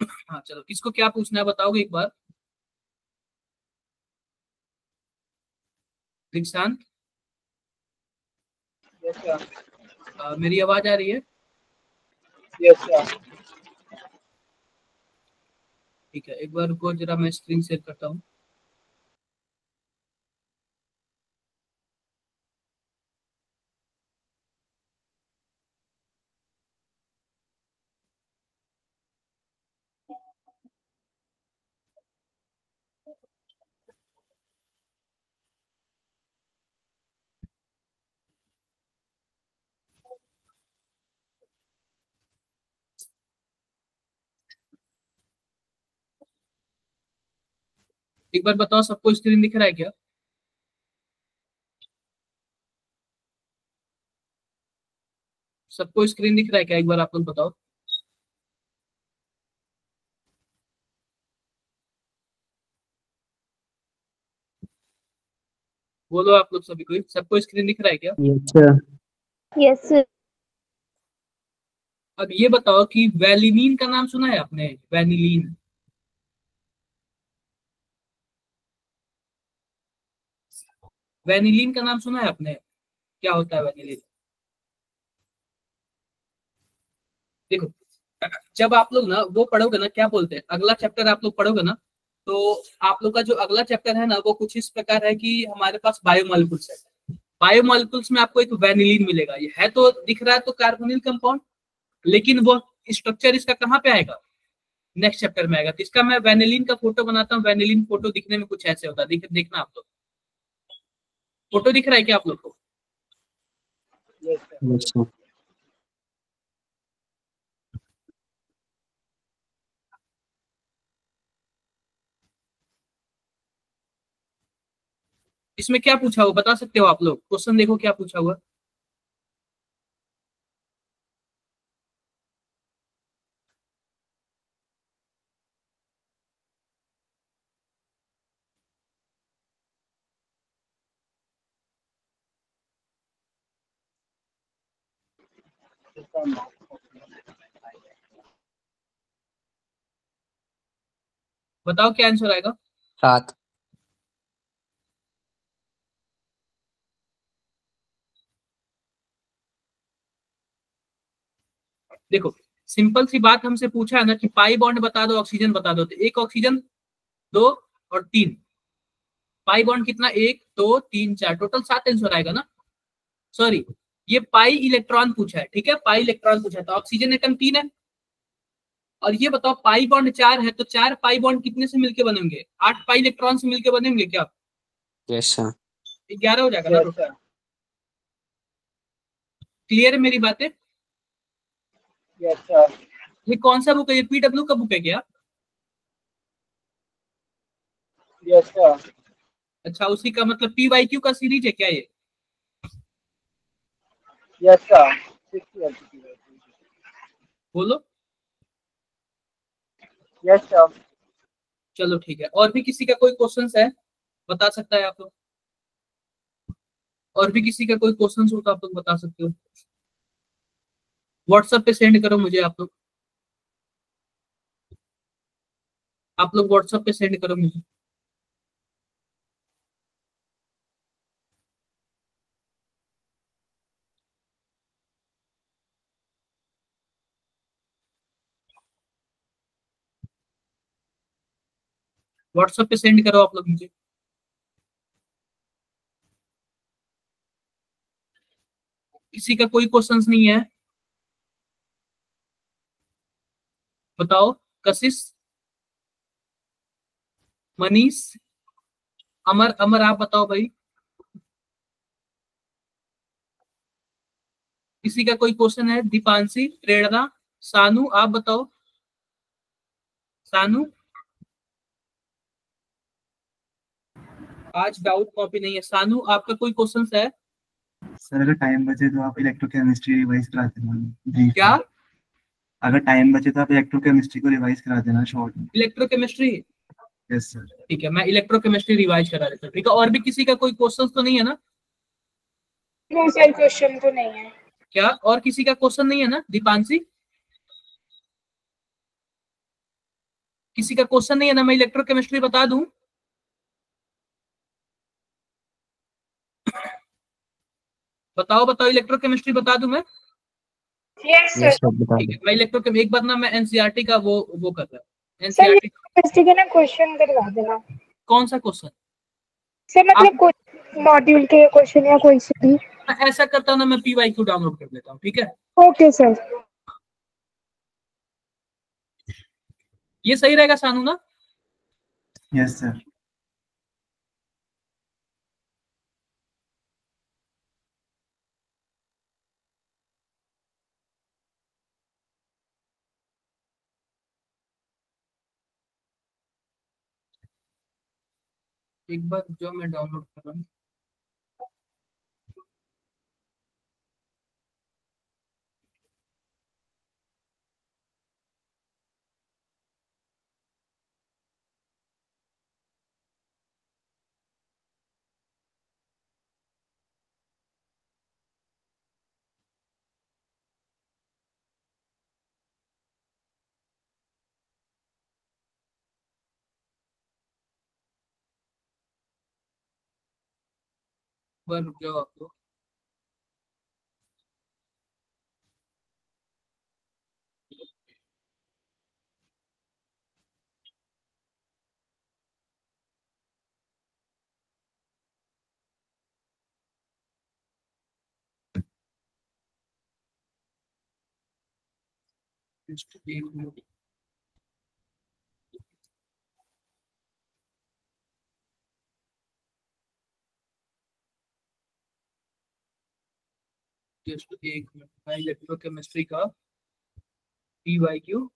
हाँ चलो किसको क्या पूछना है बताओगे एक बार? दीक्षांत uh, मेरी आवाज़ आ रही है? ठीक है एक बार रुको जरा मैं स्क्रीन शेयर करता हूँ। एक बार बताओ सबको स्क्रीन दिख रहा है क्या? सबको स्क्रीन दिख रहा है क्या? एक बार आप लोग बताओ। बोलो आप लोग सभी को सबको स्क्रीन दिख रहा है क्या? यस सर अब ये बताओ कि वैलिनीन का नाम सुना है आपने? वैनिलीन। वैनिलीन का नाम सुना है आपने? क्या होता है वैनिलीन? देखो, जब आप लोग ना वो पढ़ोगे ना, क्या बोलते हैं? अगला चैप्टर आप लोग पढ़ोगे ना तो आप लोग का जो अगला चैप्टर है ना, वो कुछ इस प्रकार है कि हमारे पास बायोमोलिकुल्स है। बायोमोलिकुल्स में आपको एक वैनिलीन मिलेगा। ये है तो दिख रहा है तो कार्बोनिल कंपाउंड लेकिन वो स्ट्रक्चर इसका कहाँ पे आएगा? नेक्स्ट चैप्टर में आएगा। तो इसका मैं वैनिलीन का फ़ोटो बनाता हूँ। वैनिलीन फ़ोटो दिखने में कुछ ऐसे होता है। देखना आप लोग। फ़ोटो दिख रहा है क्या आप लोग को? इसमें क्या पूछा हुआ? बता सकते हो आप लोग? क्वेश्चन देखो क्या पूछा हुआ? बताओ क्या आंसर आएगा? सात। देखो सिंपल सी बात हमसे पूछा है ना कि पाई बॉन्ड बता दो ऑक्सीजन बता दो तो एक ऑक्सीजन दो और तीन। पाई बॉन्ड कितना? एक दो तीन चार। टोटल सात आंसर आएगा ना? सॉरी ये पाई इलेक्ट्रॉन पूछा है ठीक है? पाई इलेक्ट्रॉन पूछा है तो ऑक्सीजन एटम तीन है। और ये बताओ पाई बॉन्ड चार है तो चार पाई बॉन्ड कितने से मिलके बनेंगे? आठ पाई इलेक्ट्रॉन से मिलके बनेंगे क्या? यस सर ग्यारह हो जाएगा ना क्लियर है मेरी बातें? ये कौन सा बुक है? ये पीडब्ल्यू का बुक है क्या? यस सर अच्छा उसी का मतलब पी वाई क्यू का सीरीज़ है क्या ये? यस सर बोलो। यस सर चलो ठीक है। और भी किसी का कोई क्वेश्चन है? बता सकता है आप लोग? और भी किसी का कोई क्वेश्चन हो तो आप लोग बता सकते हो। व्हाट्सएप पे सेंड करो मुझे आप लोग। आप लोग व्हाट्सएप पे सेंड करो मुझे। व्हाट्सएप पे सेंड करो आप लोग मुझे। किसी का कोई क्वेश्चन नहीं है। बताओ, कशिश, मनीष, अमर अमर, आप बताओ भाई। किसी का कोई क्वेश्चन है? दीपांशी प्रेरणा सानू, आप बताओ। सानू आज डाउट कॉपी नहीं है। सानू आपका कोई क्वेश्चन है? सर अगर टाइम बचे तो आप इलेक्ट्रोकेमिस्ट्री रिवाइज करा देना। क्या? अगर टाइम बचे तो आप इलेक्ट्रोकेमिस्ट्री को रिवाइज करा देना शॉर्ट में। इलेक्ट्रोकेमिस्ट्री यस सर ठीक है मैं इलेक्ट्रोकेमिस्ट्री रिवाइज करा देता हूँ। ठीक है और भी किसी का कोई क्वेश्चन तो नहीं है ना? नो सर क्वेश्चन तो नहीं है। क्या? और किसी का क्वेश्चन नहीं है ना? दीपांशी? किसी का क्वेश्चन नहीं है ना? मैं इलेक्ट्रोकेमिस्ट्री बता दूँ? बताओ बताओ इलेक्ट्रोकेमिस्ट्री बता दूँ मैं? सर सर ठीक है मैं इलेक्ट्रोकेम एक बार ना मैं एनसीईआरटी का वो वो कर रहा हूँ। एनसीईआरटी केमिस्ट्री ना क्वेश्चन करवा देना। कौन सा क्वेश्चन सर मतलब मॉड्यूल के क्वेश्चन या कोई से भी। मैं ऐसा करता हूँ ना मैं पीवाईक्यू डाउनलोड कर लेता हूँ ठीक है? ओके सर ये सही रहेगा सानू ना? यस सर एक बार जो मैं डाउनलोड कर रहा हूँ एक बार रुक जाओ आप एक का पी वाई क्यू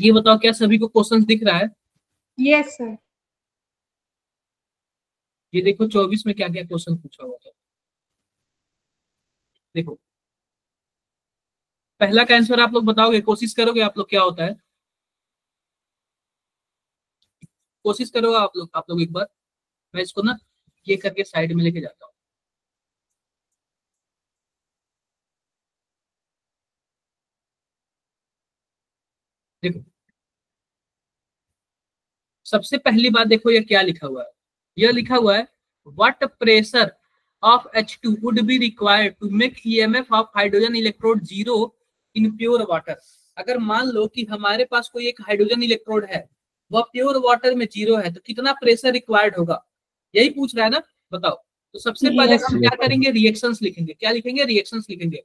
ये बताओ, क्या सभी को क्वेश्चंस दिख रहा है? यस सर ये देखो, चौबीस में क्या क्या क्वेश्चन पूछा हुआ था? देखो। पहला का आंसर आप लोग बताओगे, कोशिश करोगे आप लोग क्या होता है? कोशिश करोगे आप लोग आप लोग एक बार। मैं इसको ना ये करके साइड में लेके जाता हूँ। देखो। सबसे पहली बात देखो ये क्या लिखा हुआ है? यह लिखा हुआ है what pressure of H2 would be required to make EMF of hydrogen electrode zero in pure water अगर मान लो कि हमारे पास कोई एक हाइड्रोजन इलेक्ट्रोड है वह प्योर वाटर में ज़ीरो है तो कितना प्रेशर रिक्वायर्ड होगा? यही पूछ रहा है ना? बताओ। तो सबसे पहले हम क्या करेंगे? रिएक्शंस लिखेंगे। क्या लिखेंगे? रिएक्शंस लिखेंगे।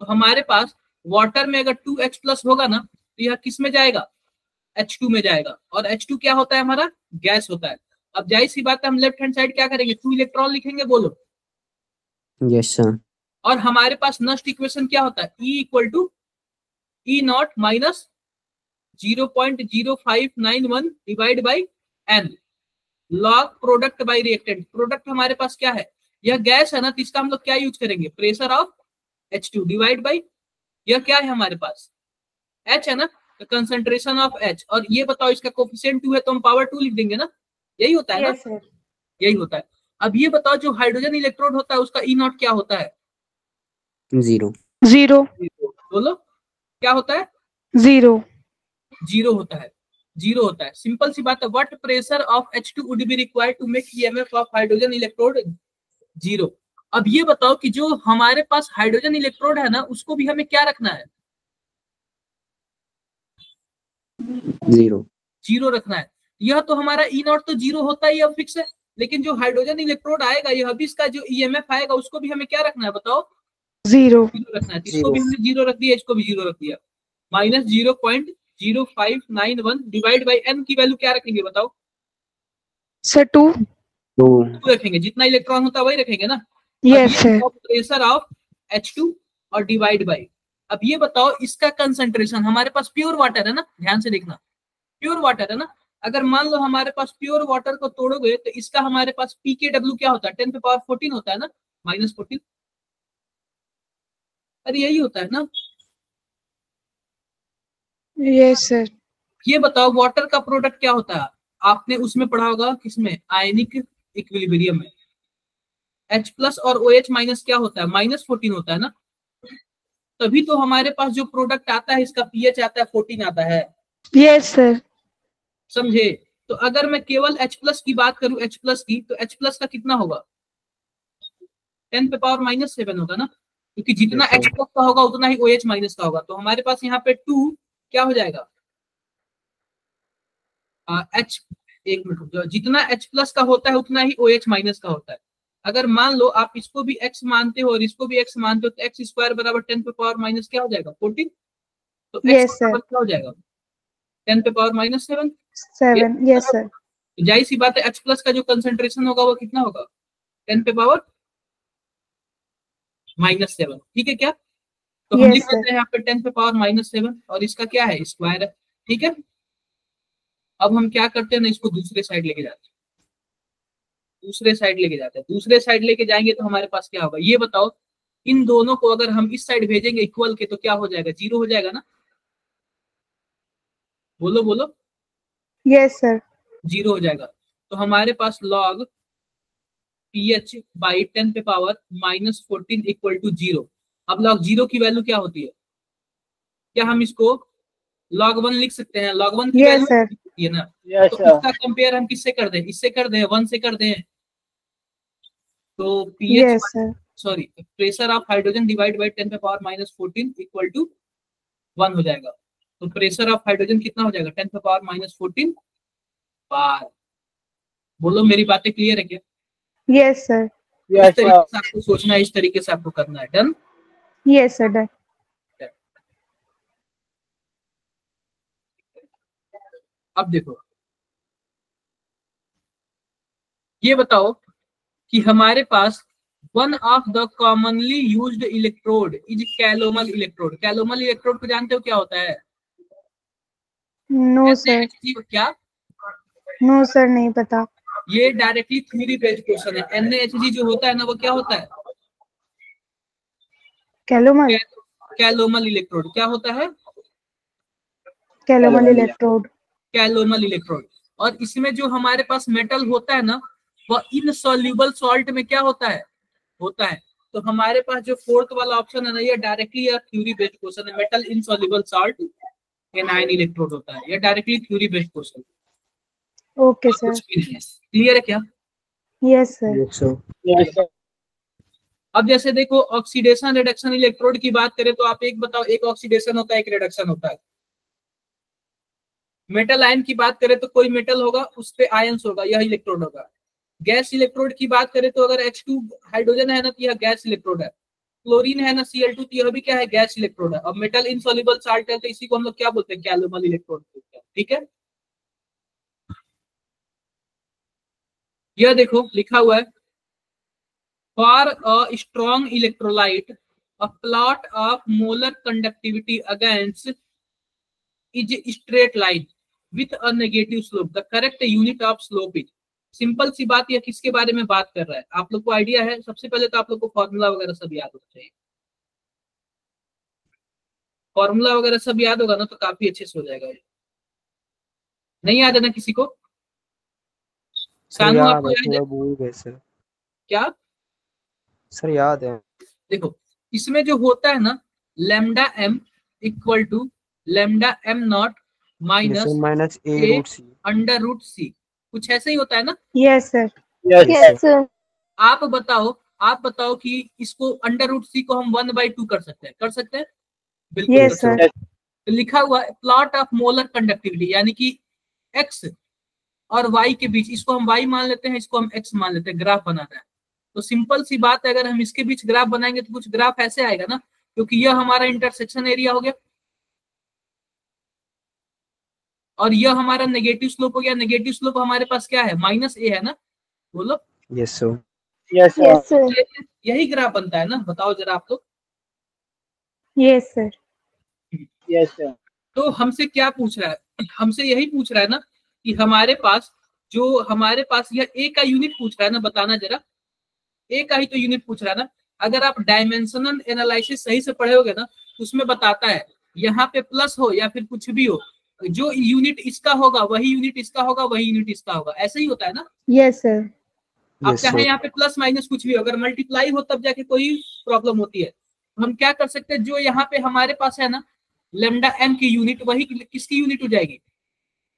तो हमारे पास वाटर में अगर टू एच प्लस होगा ना तो यह किसमें जाएगा? एच टू में जाएगा। और एच टू क्या होता है हमारा? गैस होता है। अब ज़ाहिर सी बात है हम लेफ़्ट हैंड साइड क्या करेंगे? टू इलेक्ट्रॉन लिखेंगे बोलो। यस सर और हमारे पास नस्ट इक्वेशन क्या होता है? E equal to E naught minus zero point zero five nine one divide by N log product by reactant product हमारे पास क्या है? यह गैस है ना तो इसका हम लोग क्या यूज़ करेंगे? Pressure of H two divide by यह क्या है हमारे पास? एच है ना कंसेंट्रेशन ऑफ़ एच और ये बताओ इसका कोफिशिएंट टू है तो हम पावर टू लिख देंगे ना। यही होता है yes, ना यही होता है। अब ये बताओ जो हाइड्रोजन इलेक्ट्रोड होता है उसका ई नॉट क्या होता है? ज़ीरो ज़ीरो बोलो। क्या होता है? ज़ीरो ज़ीरो होता है। ज़ीरो होता है। सिंपल सी बात है what pressure of H two would be required to make EMF of hydrogen electrode zero अब ये बताओ कि जो हमारे पास हाइड्रोजन इलेक्ट्रोड है ना उसको भी हमें क्या रखना है? ज़ीरो ज़ीरो रखना है। यह तो हमारा ई नॉट तो ज़ीरो होता ही अब फिक्स है लेकिन जो हाइड्रोजन इलेक्ट्रोड आएगा यह भी इसका जो ईएमएफ आएगा उसको भी हमें क्या रखना है बताओ? ज़ीरो रखना है। इसको भी हमने ज़ीरो रख दिया इसको भी ज़ीरो रख दिया। Minus zero point zero five nine one divide by N की वैल्यू क्या रखेंगे बताओ? सर टू टू रखेंगे। जितना इलेक्ट्रॉन होता है वही रखेंगे ना? Yes sir pressure of H two और डिवाइड बाई अब ये बताओ इसका कंसंट्रेशन हमारे पास प्योर वाटर है ना? ध्यान से देखना। प्योर वाटर है ना? अगर मान लो हमारे पास प्योर वाटर को तोड़ोगे तो इसका हमारे पास पी के डब्ल्यू क्या होता है? टेन पे पावर फोर्टीन होता है ना? माइनस फोर्टीन अरे यही होता है ना? यस सर ये बताओ वाटर का प्रोडक्ट क्या होता है? आपने उसमें पढ़ा होगा किसमें? आयनिक इक्विलिब्रियम में। H प्लस और ओ OH माइनस क्या होता है? माइनस फोर्टीन होता है ना? तभी तो हमारे पास जो प्रोडक्ट आता है इसका पीएच आता है फोर्टीन आता है। यस सर समझे? तो अगर मैं केवल H प्लस की बात करूँ H प्लस की तो H प्लस का कितना होगा? टेन पे पावर माइनस सेवन होगा ना? क्योंकि जितना. H प्लस का होगा उतना ही OH माइनस का होगा। तो हमारे पास यहाँ पे टू क्या हो जाएगा? एच एक मिनट रुक जाओ। जितना H प्लस का होता है उतना ही ओ OH माइनस का होता है। अगर मान लो आप इसको भी x मानते हो और इसको भी x मानते हो तो एक्स स्क्वायर बराबर टेन पे पावर माइनस क्या हो जाएगा? फोर्टीन तो x Yes, क्या हो जाएगा? टेन पे power minus seven seven yes sir ज़ाहिर सी बात है H प्लस का जो कंसेंट्रेशन होगा वो कितना होगा? टेन पे पावर माइनस सेवन ठीक है क्या? तो हम लिख. देते हैं यहाँ पे टेन पे पावर माइनस सेवन और इसका क्या है? स्क्वायर है। ठीक है? अब हम क्या करते हैं ना इसको दूसरे साइड लेके जाते हैं। दूसरे साइड लेके जाते हैं। दूसरे साइड लेके जाएँगे तो हमारे पास क्या होगा? ये बताओ इन दोनों को अगर हम इस साइड भेजेंगे इक्वल के तो क्या हो जाएगा? ज़ीरो हो जाएगा ना? बोलो बोलो। यस सर ज़ीरो हो जाएगा। तो हमारे पास log P H by ten पे power minus fourteen equal to zero अब लॉग ज़ीरो की वैल्यू क्या होती है? क्या हम इसको लॉग वन लिख सकते हैं? लॉग वन की Yes, वैल्यू है ना? Yes, तो sir. इसका कंपेयर हम किससे कर दें? इससे कर दें? वन से कर दें? तो P H sorry pressure of hydrogen divide by ten पे power minus fourteen equal to one हो जाएगा। तो प्रेशर ऑफ़ हाइड्रोजन कितना हो जाएगा? Ten power minus fourteen bar बोलो मेरी बातें क्लियर है क्या? यस सर इस तरीके से आपको सोचना है इस तरीके से आपको करना है. डन यस सर डन अब देखो। ये बताओ कि हमारे पास one of the commonly used electrode is calomel electrode calomel electrode को जानते हो क्या होता है? नो सर क्या? नो सर नहीं पता। ये डायरेक्टली थ्योरी बेस्ड क्वेश्चन है। एनएचजी जो होता है ना वो क्या होता है? कैलोमल कैलोमल इलेक्ट्रोड क्या होता है? कैलोमल इलेक्ट्रोड कैलोमल इलेक्ट्रोड और इसमें जो हमारे पास मेटल होता है ना वह इनसॉल्यूबल सॉल्ट में क्या होता है? होता है। तो हमारे पास जो फोर्थ वाला ऑप्शन है ना ये डायरेक्टली या थ्योरी बेस्ड क्वेश्चन है। Metal insoluble salt anion electrode होता है। ये directly theory based question okay sir clear है क्या? Yes sir. Yes, sir. अब जैसे देखो ऑक्सीडेशन रिडक्शन इलेक्ट्रोड की बात करें तो आप एक बताओ एक ऑक्सीडेशन होता है एक रिडक्शन होता है। मेटल आयन की बात करें तो कोई मेटल होगा उस पे आयंस होगा यह इलेक्ट्रोड होगा। गैस इलेक्ट्रोड की बात करें तो अगर H2 हाइड्रोजन है ना तो यह गैस इलेक्ट्रोड है। क्लोरीन है ना Cl2 तो यह भी क्या है? गैस इलेक्ट्रोड है। अब मेटल इनसॉल्युबल साल्ट है तो इसी को हम लोग क्या बोलते हैं? कैलोमल इलेक्ट्रोड ठीक है? यह देखो, लिखा हुआ है। For a strong electrolyte a plot of molar conductivity against is straight line a negative slope, the correct unit of slope is simple सी बात यह किसके बारे में बात कर रहा है? आप लोग को आइडिया है? सबसे पहले तो आप लोग को फॉर्मूला वगैरह सब याद होना चाहिए फॉर्मूला वगैरह सब याद होगा ना तो काफ़ी अच्छे से हो जाएगा। ये नहीं याद है ना किसी को? सर याद आपको है याद है? भूल गए सर। क्या? सर याद है। देखो इसमें जो होता है ना lambda M equal to lambda M naught minus minus A root C. Under root C. कुछ ऐसे ही होता है ना? Yes sir sir. सर आप बताओ आप बताओ कि इसको अंडर रूट सी को हम वन बाई टू कर सकते हैं। कर सकते हैं? बिल्कुल Yes. हैं। तो लिखा हुआ है प्लॉट ऑफ़ मोलर कंडक्टिविटी यानी कि एक्स और वाई के बीच इसको हम वाई मान लेते हैं इसको हम एक्स मान लेते हैं ग्राफ बनाना है। तो सिंपल सी बात है अगर हम इसके बीच ग्राफ बनाएँगे तो कुछ ग्राफ ऐसे आएगा ना क्योंकि यह हमारा इंटरसेक्शन एरिया हो गया। और यह हमारा नेगेटिव स्लोप हो गया। नेगेटिव स्लोप हमारे पास क्या है? माइनस ए है ना? बोलो। यस सर यस सर यही ग्राफ बनता है ना? बताओ जरा आप लोग। Yes sir Yes, sir. तो हमसे क्या पूछ रहा है? हमसे यही पूछ रहा है ना कि हमारे पास जो हमारे पास यह ए का यूनिट पूछ रहा है ना बताना जरा। ए का ही तो यूनिट पूछ रहा है ना। अगर आप डायमेंशनल एनालिसिस सही से पढ़े होगे ना उसमें बताता है यहाँ पे प्लस हो या फिर कुछ भी हो जो यूनिट इसका होगा वही यूनिट इसका होगा वही यूनिट इसका होगा। ऐसे ही होता है ना? यस सर अब Yes, चाहे यहाँ पे प्लस माइनस कुछ भी हो अगर मल्टीप्लाई हो तब जाके कोई प्रॉब्लम होती है। तो हम क्या कर सकते हैं? जो यहाँ पे हमारे पास है ना लेमडा एम की यूनिट वही किसकी यूनिट हो जाएगी?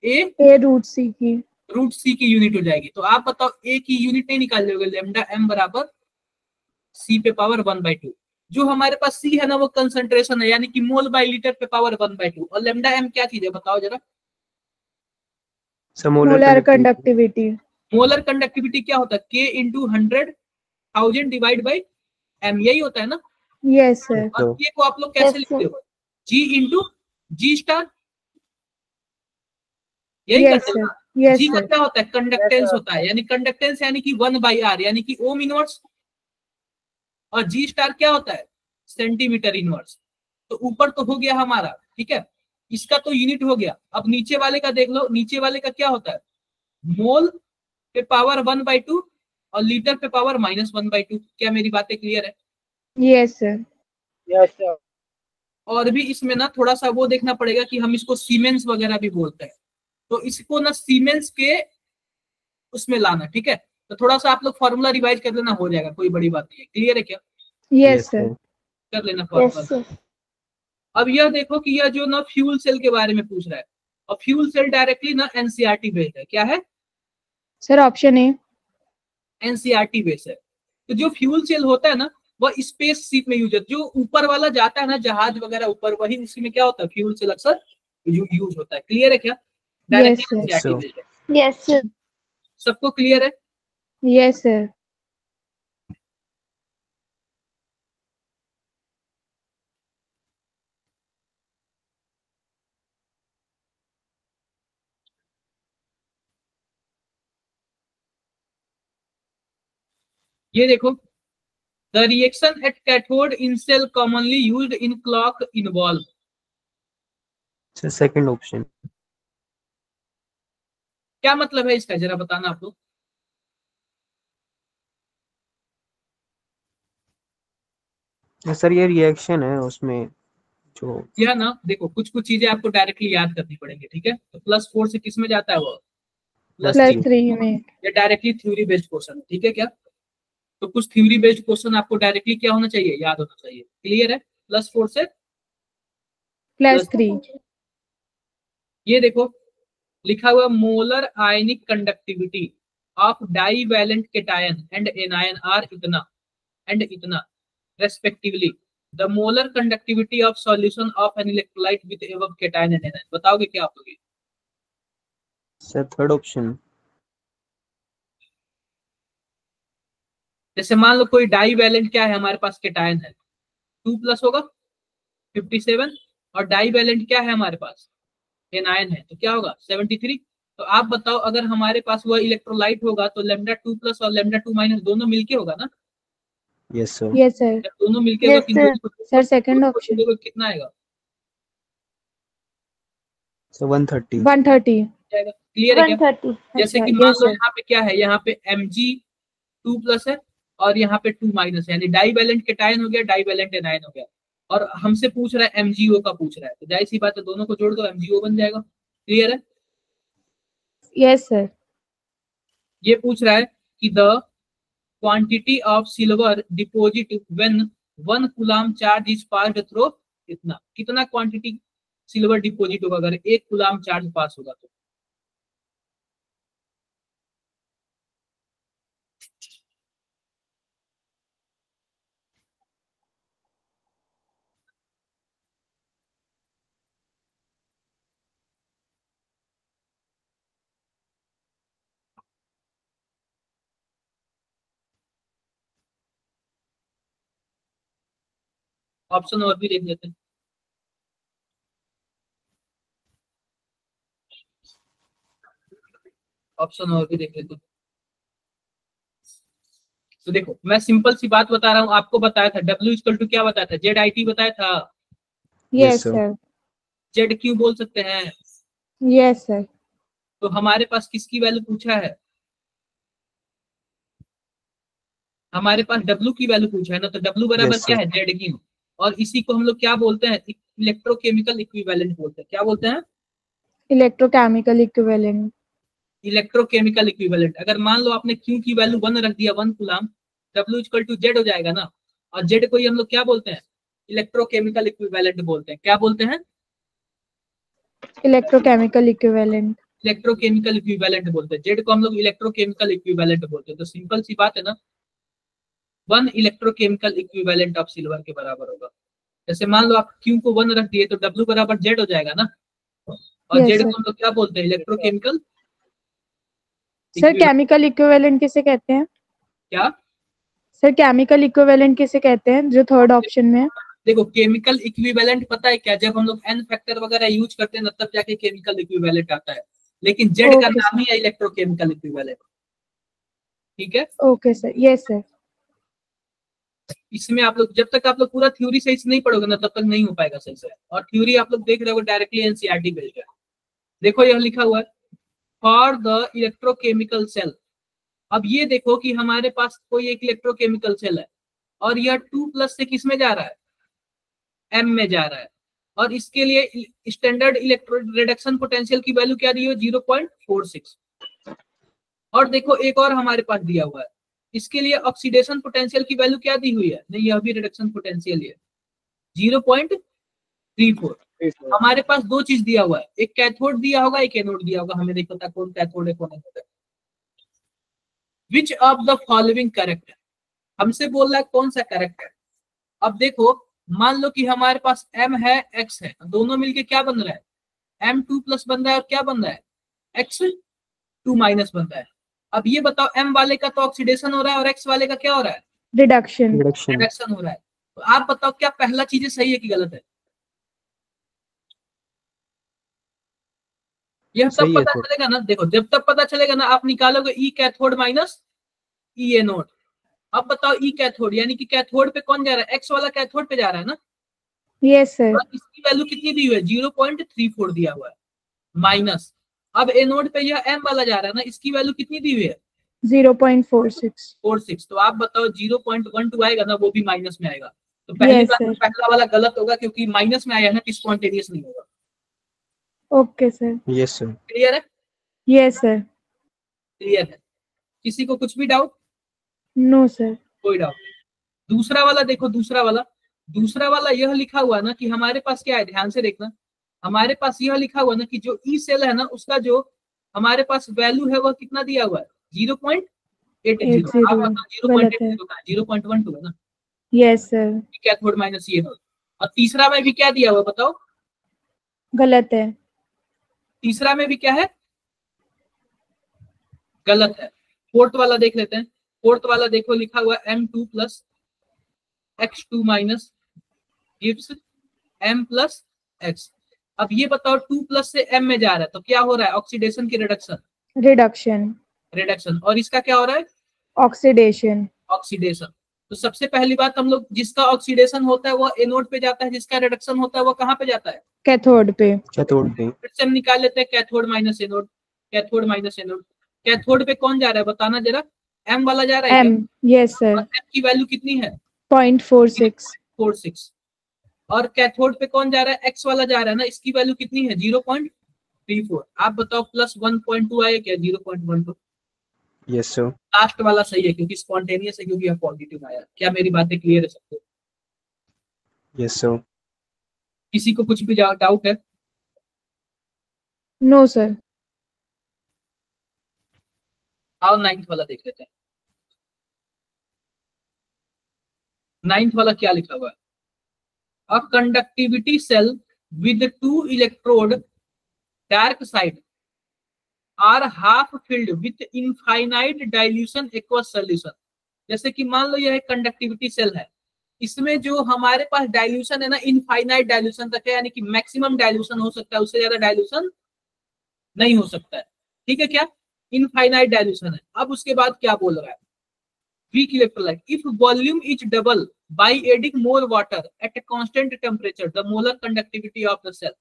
ए ए रूट सी की। रूट सी की यूनिट हो जाएगी। तो आप बताओ ए की यूनिट नहीं निकाल लोगे लेमडा एम बराबर सी पे पावर वन बाई टू जो हमारे पास सी है ना वो कंसेंट्रेशन है यानी कि मोल बाई लीटर पे पावर वन बाई टू और लेमडा एम क्या चीज़ है बताओ जरा। मोलर कंडक्टिविटी मोलर कंडक्टिविटी क्या होता है? K into hundred thousand divide by M यही होता है ना? यस सर तो और के को आप लोग कैसे Yes, लिखते हो? जी इंटू जी स्टार यही यस करते हो सर जी का क्या होता है? Conductance sir. होता है यानी कंडक्टेंस यानी कि वन बाई आर यानी कि ओम इनवर्स और जी स्टार क्या होता है? सेंटीमीटर इनवर्स तो ऊपर तो हो गया हमारा ठीक है? इसका तो यूनिट हो गया। अब नीचे वाले का देख लो नीचे वाले का क्या होता है? मोल पे पावर वन बाई टू और लीटर पे power minus one by two क्या मेरी बातें क्लियर है? Yes sir Yes, sir. और भी इसमें ना थोड़ा सा वो देखना पड़ेगा कि हम इसको सीमेंस वगैरह भी बोलते हैं। तो इसको ना सीमेंस के उसमें लाना ठीक है? तो थोड़ा सा आप लोग फॉर्मूला रिवाइज कर लेना हो जाएगा कोई बड़ी बात नहीं है। क्लियर है क्या? यस Yes, सर कर लेना फॉर्मूला सर अब यह देखो कि यह जो ना फ्यूल सेल के बारे में पूछ रहा है। और फ्यूल सेल डायरेक्टली ना एनसीआरटी बेस्ड है। क्या है? Sir option A NCERT based है। तो जो फ्यूल सेल होता है ना वह स्पेस शिप में यूज़ होता है। जो ऊपर वाला जाता है ना जहाज़ वगैरह ऊपर वही उसी में क्या होता है? फ्यूल सेल अक्सर यूज़ होता है। क्लियर है क्या? डायरेक्टली. एनसीआरटी बेस्ड है। यस सर सबको क्लियर है? यस सर ये देखो the reaction at cathode in cell commonly used in clock involve Sir, option क्या मतलब है इसका? जरा बताना आप लोग। सर ये रिएक्शन है उसमें जो यह ना देखो कुछ कुछ चीज़ें आपको डायरेक्टली याद करनी पड़ेंगी ठीक है? तो प्लस फोर से किसमें जाता है वो? प्लस थ्री थ्री में। ये डायरेक्टली थ्योरी बेस्ड क्वेश्चन है ठीक है क्या? तो कुछ थ्योरी बेस्ड क्वेश्चन आपको डायरेक्टली क्या होना चाहिए? याद होना चाहिए। क्लियर है? प्लस फोर से? प्लस थ्री ये देखो लिखा हुआ molar ionic conductivity of divalent cation and anion are इतना एंड इतना। Respectively the molar conductivity of solution of an electrolyte with above cation and anion बताओगे क्या आप लोग? सर थर्ड ऑप्शन जैसे मान लो कोई डाई वैलेंट क्या है हमारे पास केटायन है? टू प्लस होगा फिफ्टी सेवन और डाई वैलेंट क्या है हमारे पास? एनायन है तो क्या होगा? सेवेंटी थ्री तो आप बताओ अगर हमारे पास वह इलेक्ट्रोलाइट होगा तो लेमडा टू प्लस और लेमडा टू माइनस दोनों मिलके होगा ना? यस सर यस सर दोनों मिलके Yes, होगा कि sir. दोनों- सर सेकंड ऑप्शन कितना आएगा? सर 130 वन थर्टी क्लियर है क्या? जैसे कि मान लो यहाँ पे क्या है? यहाँ पे एम जी टू प्लस है और यहाँ पे टू माइनस है। यानी डाई वैलेंट केटायन हो गया डाई वैलेंट एनायन हो गया। और हमसे पूछ रहा है एमजीओ का पूछ रहा है। तो ज़ाहिर सी बात है दोनों को जोड़ दो एमजीओ बन जाएगा। क्लियर है? यस सर ये पूछ रहा है कि the quantity of silver deposit when one coulomb charge is pass through इतना कितना? क्वांटिटी सिल्वर डिपोजिट होगा? अगर एक कुलाम चार्ज पास होगा तो। ऑप्शन और भी देख लेते हैं। ऑप्शन और भी देख लेते हैं। तो देखो मैं सिंपल सी बात बता रहा हूँ आपको बताया था डब्ल्यू इक्वल टू क्या बताया था? जेड आई टी बताया था? यस सर जेड क्यू बोल सकते हैं? यस सर तो हमारे पास किसकी वैल्यू पूछा है? हमारे पास डब्ल्यू की वैल्यू पूछा है ना तो डब्ल्यू बराबर Yes, क्या है? जेड क्यू और इसी को हम लोग क्या बोलते हैं? इलेक्ट्रोकेमिकल इक्विवेलेंट बोलते हैं। क्या बोलते हैं? इलेक्ट्रोकेमिकल इक्विवेलेंट इलेक्ट्रोकेमिकल इक्विवेलेंट अगर मान लो आपने क्यू की वैल्यू वन रख दिया one coulomb W equal to Z हो जाएगा ना? और जेड को ही हम लोग क्या बोलते हैं? इलेक्ट्रोकेमिकल इक्विवेलेंट बोलते हैं। क्या बोलते हैं? इलेक्ट्रोकेमिकल इक्विवेलेंट इलेक्ट्रोकेमिकल इक्विवेलेंट बोलते हैं। जेड को हम लोग इलेक्ट्रोकेमिकल इक्विवेलेंट बोलते हैं। तो सिंपल सी बात है ना? One electrochemical equivalent of silver के बराबर होगा। जैसे मान लो आप क्यू को वन रख दिए तो डब्ल्यू बराबर जेड हो जाएगा ना? और जेड को हम लोग क्या बोलते हैं? इलेक्ट्रोकेमिकल सर केमिकल इक्विवेलेंट किसे कहते हैं? क्या? सर केमिकल इक्विवेलेंट किसे कहते हैं? जो थर्ड ऑप्शन में है। देखो केमिकल इक्विवेलेंट पता है क्या? जब हम लोग एन फैक्टर वगैरह यूज़ करते हैं तब जाके केमिकल इक्विवेलेंट आता है। लेकिन जेड का नाम ही है इलेक्ट्रोकेमिकल इक्विवेलेंट ठीक है? ओके सर यस सर इसमें आप लोग, जब तक आप लोग पूरा थ्योरी सही से नहीं पढ़ोगे ना, तब तक नहीं हो पाएगा सही से। और थ्योरी आप लोग देख रहे हो डायरेक्टली एनसीईआरटी बेस्ड है देखो, यह लिखा हुआ है फॉर द इलेक्ट्रोकेमिकल सेल अब ये देखो कि हमारे पास कोई एक इलेक्ट्रोकेमिकल सेल है, और यह टू प्लस से किसमें जा रहा है? एम में जा रहा है। और इसके लिए स्टैंडर्ड इलेक्ट्रो रिडक्शन पोटेंशियल की वैल्यू क्या दी है? ज़ीरो पॉइंट फोर सिक्स और देखो, एक और हमारे पास दिया हुआ है। इसके लिए ऑक्सीडेशन पोटेंशियल की वैल्यू क्या दी हुई है? नहीं यह भी रिडक्शन पोटेंशियल है ज़ीरो पॉइंट थ्री फोर हमारे पास दो चीज़ दिया हुआ है। एक कैथोड दिया होगा एक एनोड दिया होगा। हमें नहीं पता कौन कैथोड है कौन एनोड है। Which of the following correct हमसे बोल रहा है कौन सा करेक्ट है अब देखो मान लो कि हमारे पास m है x है। दोनों मिलके क्या बन रहा है? M टू प्लस बन रहा है और क्या बन रहा है? X टू माइनस बन रहा है। अब ये बताओ एम वाले का तो ऑक्सीडेशन हो रहा है और एक्स वाले का क्या हो रहा है? रिडक्शन रिडक्शन हो रहा है। तो आप बताओ क्या पहला चीज़ें सही है कि गलत है? यह सब पता। चलेगा ना? देखो जब तक पता चलेगा ना आप निकालोगे E cathode minus E anode अब बताओ ई कैथोड यानी कि कैथोड पे कौन जा रहा है? एक्स वाला कैथोड पे जा रहा है ना? यस सर इसकी वैल्यू कितनी दी हुई है? ज़ीरो पॉइंट थ्री फोर दिया हुआ है। माइनस अब ए एनोड पे यह एम वाला जा रहा है ना इसकी वैल्यू कितनी दी हुई है? Zero point four six. Four six. तो आप बताओ ज़ीरो पॉइंट वन टू आएगा ना वो भी माइनस में आएगा। तो पहली Yes, बात तो पहला वाला गलत होगा क्योंकि माइनस में आया है ना स्पॉन्टेनियस नहीं होगा। Okay sir yes sir clear है? यस सर क्लियर है। किसी को कुछ भी डाउट नो सर कोई डाउट नहीं। दूसरा वाला देखो दूसरा वाला। दूसरा वाला यह लिखा हुआ है ना कि हमारे पास क्या है? ध्यान से देखना। हमारे पास यह लिखा हुआ है ना कि जो ई सेल है ना उसका जो हमारे पास वैल्यू है वह कितना दिया हुआ है? ज़ीरो पॉइंट एट ज़ीरो 80, आप बताओ ज़ीरो पॉइंट वन टू है। ना? यस सर कैथोड माइनस ये और तीसरा में भी क्या दिया हुआ बताओ? गलत है। तीसरा में भी क्या है? गलत है। फोर्थ वाला देख लेते हैं। फोर्थ वाला देखो लिखा हुआ M two plus X two minus gives M plus X अब ये बताओ टू प्लस से एम में जा रहा है तो क्या हो रहा है? ऑक्सीडेशन की रिडक्शन रिडक्शन रिडक्शन और इसका क्या हो रहा है? ऑक्सीडेशन ऑक्सीडेशन तो सबसे पहली बात हम लोग जिसका ऑक्सीडेशन होता है वो एनोड पे जाता है जिसका रिडक्शन होता है वो कहाँ पे जाता है? कैथोड पे. कैथोड पे. फिर से हम निकाल लेते हैं cathode minus anode cathode minus anode cathode पे कौन जा रहा है? बताना जरा. एम वाला जा रहा है एम यस सर एम की वैल्यू कितनी है? Point four six four six और कैथोड पे कौन जा रहा है? एक्स वाला जा रहा है ना इसकी वैल्यू कितनी है? ज़ीरो पॉइंट थ्री फोर आप बताओ प्लस वन पॉइंट टू आया क्या? Zero point one two yes sir last वाला सही है क्योंकि स्पॉन्टेनियस है क्योंकि पॉजिटिव आया। क्या मेरी बातें क्लियर है सबको यस सर किसी को कुछ भी डाउट है? नो सर आओ नाइन्थ वाला देख लेते हैं। नाइन्थ वाला क्या लिखा हुआ है? A conductivity cell with two electrode dark side are half filled with infinite dilution aqueous solution जैसे कि मान लो यह कंडक्टिविटी सेल है। इसमें जो हमारे पास डाइल्यूशन है ना इनफाइनाइट डाइल्यूशन तक है, यानी कि मैक्सिमम डाइल्यूशन हो सकता है, उससे ज़्यादा डाइल्यूशन नहीं हो सकता है। ठीक है क्या? इनफाइनाइट डाइल्यूशन है। अब उसके बाद क्या बोल रहा है? Weak electrolyte if volume is double by adding more water at a constant temperature the molar conductivity of the cell.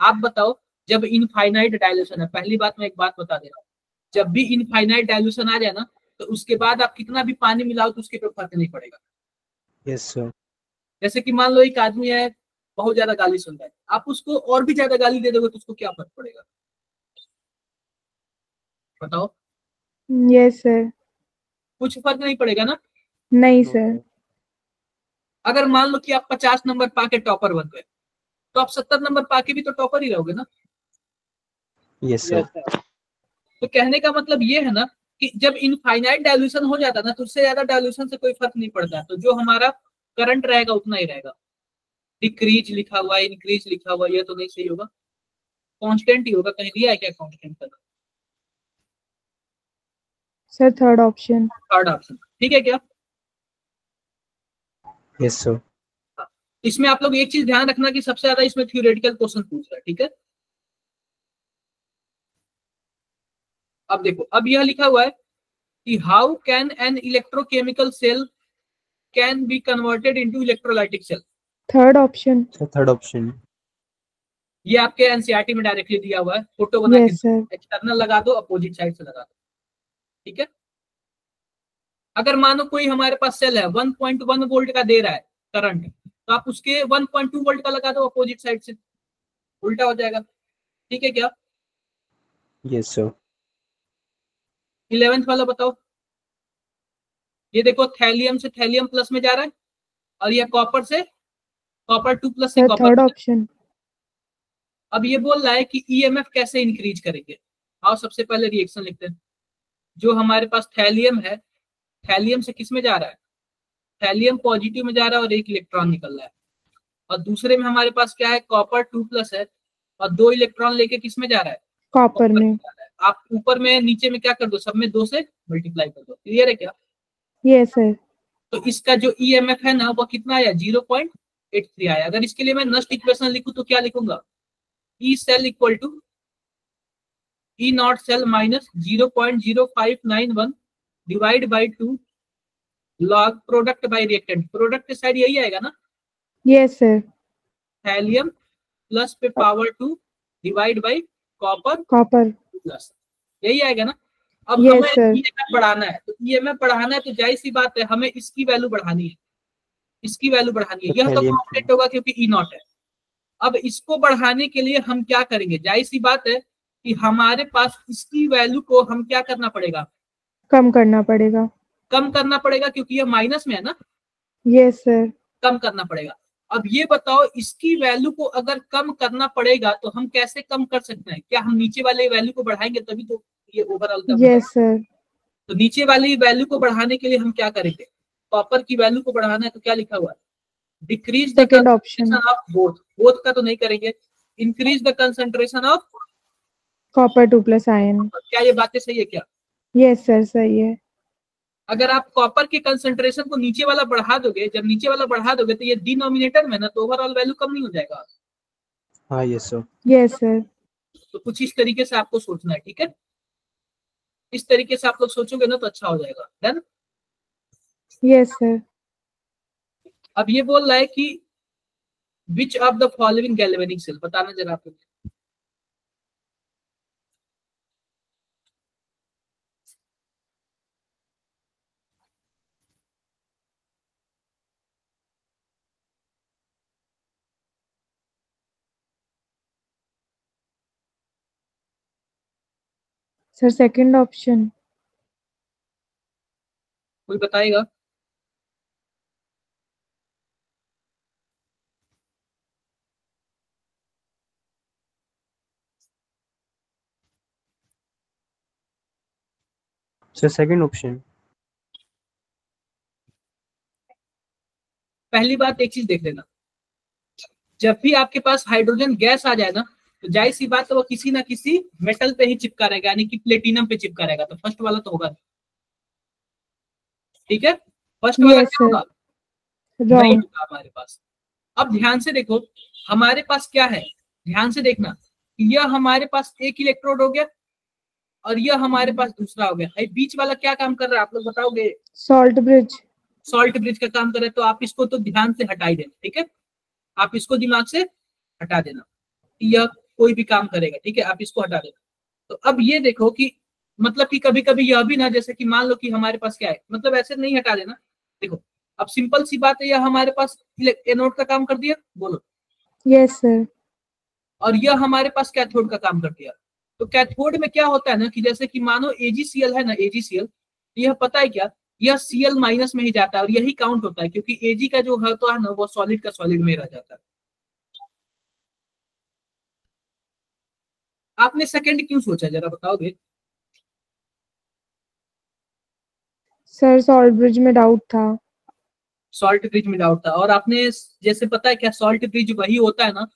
आप बताओ जब इनफाइनाइट डायल्यूशन है पहली बात मैं एक बात बता दे रहा हूँ। जब भी इनफाइनाइट डायल्यूशन आ जाए ना तो उसके बाद आप कितना भी पानी मिलाओ तो उसके पे फ़र्क नहीं पड़ेगा। यस सर जैसे कि मान लो एक आदमी है बहुत ज़्यादा गाली सुनता है। आप उसको और भी ज़्यादा गाली दे दोगे तो उसको क्या फ़र्क पड़ेगा? बताओ। यस सर कुछ फ़र्क नहीं पड़ेगा ना? नहीं सर। अगर मान लो कि आप पचास नंबर पाके टॉपर बन गए तो आप सत्तर नंबर पाके भी तो टॉपर ही रहोगे ना. Yes, sir. तो कहने का मतलब ये है ना कि जब इनफाइनाइट डायल्यूशन हो जाता ना तो उससे ज़्यादा डायल्यूशन से कोई फ़र्क नहीं पड़ता। तो जो हमारा करंट रहेगा उतना ही रहेगा। डिक्रीज लिखा हुआ इंक्रीज लिखा हुआ यह तो नहीं सही होगा। कांस्टेंट ही होगा कहीं दिया है क्या कांस्टेंट का sir third option third option ठीक है क्या? Yes, sir. इसमें आप लोग एक चीज़ ध्यान रखना कि सबसे ज़्यादा इसमें थ्योरेटिकल क्वेश्चन पूछ रहा है ठीक है? अब देखो अब यह लिखा हुआ है कि how can an electrochemical cell can be converted into electrolytic cell third option third option ये आपके एनसीईआरटी में डायरेक्टली दिया हुआ है। फ़ोटो बना यस सर के एक्सटर्नल लगा दो अपोजिट साइड से लगा दो। ठीक है? अगर मानो कोई हमारे पास सेल है 1.1 वोल्ट का दे रहा है करंट तो आप उसके 1.2 वोल्ट का लगा दो अपोजिट साइड से। उल्टा हो जाएगा। ठीक है क्या? Yes, sir. इलेवेंथ वाला बताओ। ये देखो थैलियम से थैलियम प्लस में जा रहा है और ये कॉपर से कॉपर टू प्लस से कॉपर थर्ड ऑप्शन अब ये बोल रहा है कि ईएमएफ कैसे इंक्रीज करेंगे? आओ सबसे पहले रिएक्शन लिखते हैं। जो हमारे पास थैलियम है थैलियम से किसमें जा रहा है? थैलियम पॉजिटिव में जा रहा है और एक इलेक्ट्रॉन निकल रहा है। और दूसरे में हमारे पास क्या है? कॉपर टू प्लस है। और दो इलेक्ट्रॉन लेके किसमें जा रहा है? कॉपर में। आप ऊपर में नीचे में क्या कर दो? सब में दो से मल्टीप्लाई कर दो। क्लियर है क्या? यस सर तो इसका जो ईएमएफ है ना वो कितना आया? ज़ीरो पॉइंट एट थ्री आया। अगर इसके लिए मैं नस्ट इक्वेशन लिखूं तो क्या लिखूँगा? E cell equal to E naught cell minus zero point zero five nine one divide by two log product by reactant product के साइड यही आएगा ना? यस सर थैलियम प्लस पे power two divide by copper copper plus यही आएगा ना? अब Yes, हमें. ईएमएफ बढ़ाना है। तो ईएमएफ बढ़ाना है तो ज़ाहिर सी बात है हमें इसकी वैल्यू बढ़ानी है। इसकी वैल्यू बढ़ानी है। यह तो कांस्टेंट होगा क्योंकि ई नॉट है। अब इसको बढ़ाने के लिए हम क्या करेंगे? ज़ाहिर सी बात है कि हमारे पास इसकी वैल्यू को हम क्या करना पड़ेगा? कम करना पड़ेगा। कम करना पड़ेगा क्योंकि यह माइनस में है ना? यस सर कम करना पड़ेगा। अब ये बताओ इसकी वैल्यू को अगर कम करना पड़ेगा तो हम कैसे कम कर सकते हैं? क्या हम नीचे वाले वैल्यू को बढ़ाएँगे तभी तो ये ओवरऑल यस सर तो नीचे वाली वैल्यू को बढ़ाने के लिए हम क्या करेंगे? कॉपर की वैल्यू को बढ़ाना है तो क्या लिखा हुआ है? Decrease the option concentration of both both का तो नहीं करेंगे। Increase the concentration of copper two plus ion क्या ये बातें सही है क्या? यस सर सही है। अगर आप कॉपर के कंसेंट्रेशन को नीचे वाला बढ़ा दोगे जब नीचे वाला बढ़ा दोगे तो ये डिनोमिनेटर में ना तो ओवरऑल वैल्यू कम नहीं हो जाएगा। Ah, yes, sir. Yes sir तो कुछ इस तरीके से आपको सोचना है ठीक है? इस तरीके से आप लोग सोचोगे ना तो अच्छा हो जाएगा। डन? यस सर अब ये बोल रहा है कि which of the following galvanic cell बताना जरा आप सर सेकंड ऑप्शन कोई बताएगा? सर second ऑप्शन पहली बात एक चीज़ देख लेना। जब भी आपके पास हाइड्रोजन गैस आ जाए ना तो ज़ाहिर सी बात है वो किसी ना किसी मेटल पे ही चिपका रहेगा यानी कि प्लेटिनम पे चिपका रहेगा तो फ़र्स्ट वाला तो होगा। ठीक है? फ़र्स्ट वाला क्या होगा? नहीं होगा हमारे पास। अब ध्यान से देखो हमारे पास क्या है? ध्यान से देखना यह हमारे पास एक इलेक्ट्रोड हो गया और यह हमारे पास दूसरा हो गया। भाई बीच वाला क्या काम कर रहा है? आप लोग बताओगे? सॉल्ट ब्रिज सॉल्ट ब्रिज का काम करे तो आप इसको तो ध्यान से हटाई देना ठीक है? आप इसको दिमाग से हटा देना यह कोई भी काम करेगा ठीक है? आप इसको हटा देना। तो अब ये देखो कि मतलब कि कभी कभी यह भी ना जैसे कि मान लो कि हमारे पास क्या है मतलब ऐसे नहीं हटा देना। देखो अब सिंपल सी बात है यह हमारे पास एनोड का काम कर दिया? बोलो। यस सर और यह हमारे पास कैथोड का काम कर दिया। तो कैथोड में क्या होता है ना कि जैसे कि मानो एजीसीएल है ना एजीसीएल तो यह पता है क्या? यह सीएल माइनस में ही जाता है और यही काउंट होता है क्योंकि एजी का जो होता है ना वो सॉलिड का सॉलिड में रह जाता है। आपने सेकंड क्यों सोचा? जरा बताओगे सर सॉल्ट ब्रिज में डाउट था। सॉल्ट ब्रिज में डाउट था। और आपने जैसे पता है क्या सॉल्ट ब्रिज वही होता है ना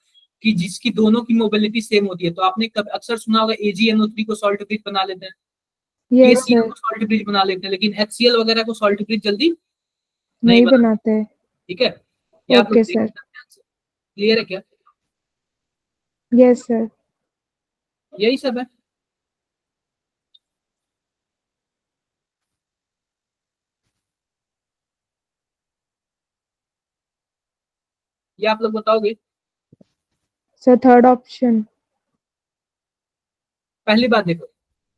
कि जिसकी दोनों की मोबिलिटी सेम होती है। तो आपने कब अक्सर सुना होगा A G N O three को सॉल्ट ब्रिज बना लेते हैं। सर को सॉल्ट ब्रिज बना लेते हैं लेकिन HCl वगैरह को सॉल्ट ब्रिज जल्दी नहीं बना बनाते। ठीक है? हैं। क्लियर है क्या? यस सर यही सब है। ये आप लोग बताओगे? सर थर्ड ऑप्शन पहली बात देखो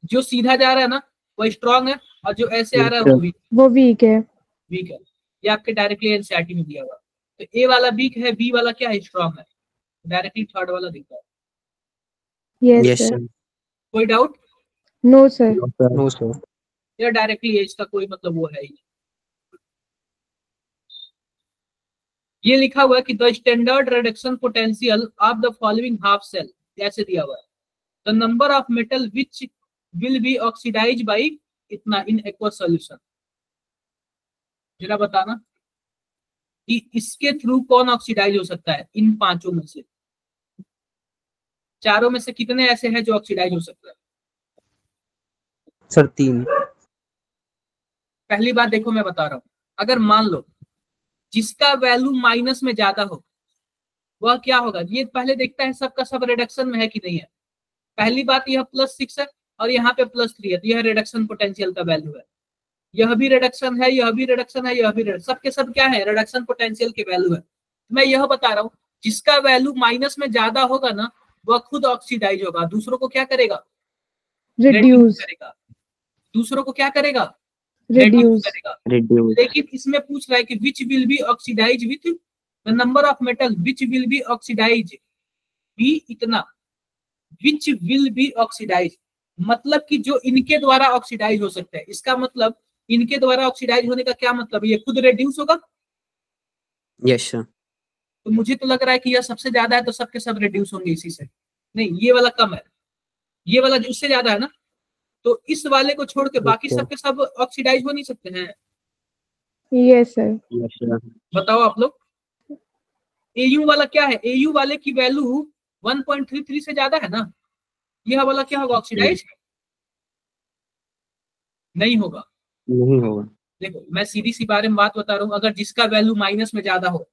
जो सीधा जा रहा है ना वो स्ट्रांग है और जो ऐसे आ रहा है वो वीक वो वीक है। वीक है। ये आपके डायरेक्टली एनसीआरटी में दिया हुआ। तो ए वाला वीक है बी वाला क्या है? स्ट्रांग है। डायरेक्टली थर्ड वाला दिखता है। Yes Yes, sir sir. कोई doubt no sir No, sir. No, sir. या डायरेक्टली इसका कोई मतलब वो है ही ये लिखा हुआ है कि the standard reduction potential of the following half cell ऐसे दिया हुआ है। The number of metal which will be oxidise by इतना इन एक्वा सॉल्यूशन जरा बताना कि इसके थ्रू कौन ऑक्सीडाइज हो सकता है? इन पाँचों में से। चारों में से कितने ऐसे हैं जो ऑक्सीडाइज हो सकता है? सर तीन। पहली बात देखो मैं बता रहा हूँ। अगर मान लो जिसका वैल्यू माइनस में ज़्यादा हो वह क्या होगा? ये पहले देखता है सबका सब रिडक्शन में है कि नहीं है। पहली बात यह प्लस सिक्स है और यहाँ पे प्लस थ्री है तो यह रिडक्शन पोटेंशियल का वैल्यू है। यह भी रिडक्शन है यह भी रिडक्शन है यह भी reduction- सबके सब क्या है? रिडक्शन पोटेंशियल के वैल्यू है। मैं यह बता रहा हूँ जिसका वैल्यू माइनस में ज़्यादा होगा ना वह खुद ऑक्सीडाइज होगा दूसरों को क्या करेगा? रिड्यूस करेगा। दूसरों को क्या करेगा? रिड्यूस करेगा। Reduce. लेकिन इसमें पूछ रहा है कि which will be oxidise with the number of metal which will be oxidise be इतना। विच विल बी ऑक्सीडाइज मतलब कि जो इनके द्वारा ऑक्सीडाइज हो सकता है। इसका मतलब इनके द्वारा ऑक्सीडाइज होने का क्या मतलब? ये खुद रिड्यूस होगा? Yes, sir. तो मुझे तो लग रहा है कि यह सबसे ज़्यादा है तो सबके सब रिड्यूस होंगे इसी से। नहीं ये वाला कम है। ये वाला जो उससे ज़्यादा है ना तो इस वाले को छोड़ के बाकी सबके सब ऑक्सीडाइज हो नहीं सकते हैं। Yes sir Yes. बताओ आप लोग। एयू वाला क्या है? एयू वाले की वैल्यू 1.33 से ज़्यादा है ना। यह वाला क्या होगा? ऑक्सीडाइज नहीं होगा। नहीं होगा। देखो मैं सीधी सी बारे में बात बता रहा हूँ। अगर जिसका वैल्यू माइनस में ज़्यादा हो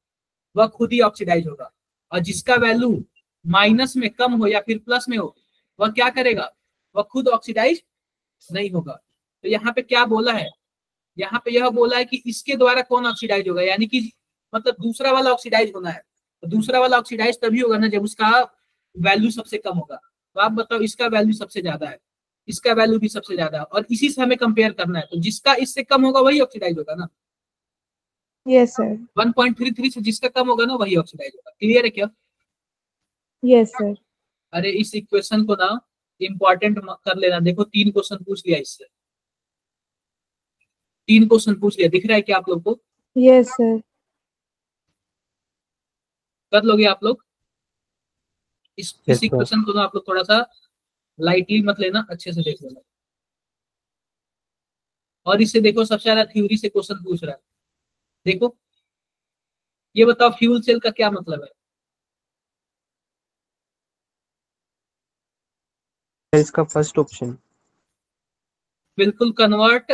वह खुद ही ऑक्सीडाइज होगा। और जिसका वैल्यू माइनस में कम हो या फिर प्लस में हो, वह क्या करेगा? वह खुद ऑक्सीडाइज नहीं होगा। तो यहाँ पे क्या बोला है? यहाँ पे यह बोला है कि इसके द्वारा कौन ऑक्सीडाइज होगा? यानी कि मतलब दूसरा वाला ऑक्सीडाइज होना है। तो दूसरा वाला ऑक्सीडाइज तभी होगा ना जब उसका वैल्यू सबसे कम होगा। तो आप बताओ इसका वैल्यू सबसे ज़्यादा है। इसका वैल्यू भी सबसे ज़्यादा और इसी से हमें कंपेयर करना है। तो जिसका इससे कम होगा वही ऑक्सीडाइज होगा ना। यस सर 1.33 से जिसका कम होगा ना वही ऑक्सीडाइज होगा। क्लियर है क्या? यस सर अरे इस इक्वेशन को ना इम्पोर्टेंट कर लेना। देखो तीन क्वेश्चन पूछ लिया इससे। तीन क्वेश्चन पूछ लिया। दिख रहा है क्या आप लोग को? यस सर कर लोगे आप लोग? इस Yes, इस. इक्वेशन को ना आप लोग थोड़ा सा लाइटली मत लेना अच्छे से देख लेना। और इससे देखो सबसे ज़्यादा थ्योरी से क्वेश्चन पूछ रहा है। देखो ये बताओ फ्यूल सेल का क्या मतलब है? इसका फ़र्स्ट ऑप्शन बिल्कुल convert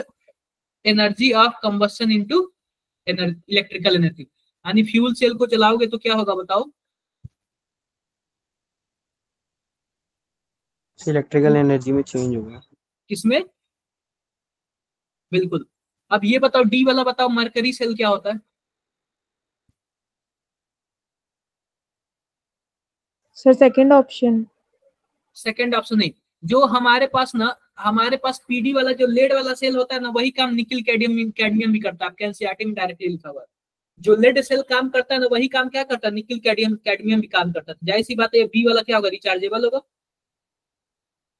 energy of combustion into electrical energy यानी फ्यूल सेल को चलाओगे तो क्या होगा बताओ? इलेक्ट्रिकल एनर्जी में चेंज होगा। किसमें? बिल्कुल। अब ये बताओ डी वाला बताओ मरकरी सेल क्या होता है? Sir second option second option नहीं। जो हमारे पास ना हमारे पास पीडी वाला जो लेड वाला सेल होता है ना वही काम निकिल कैडमियम कैडमियम भी करता है। आपके एनसीआरटी में डायरेक्टली लिखा हुआ जो लेड सेल काम करता है ना वही काम क्या करता है? निकिल कैडमियम कैडमियम भी काम करता है। ज़ाहिर सी बात है बी वाला क्या होगा? रिचार्जेबल होगा?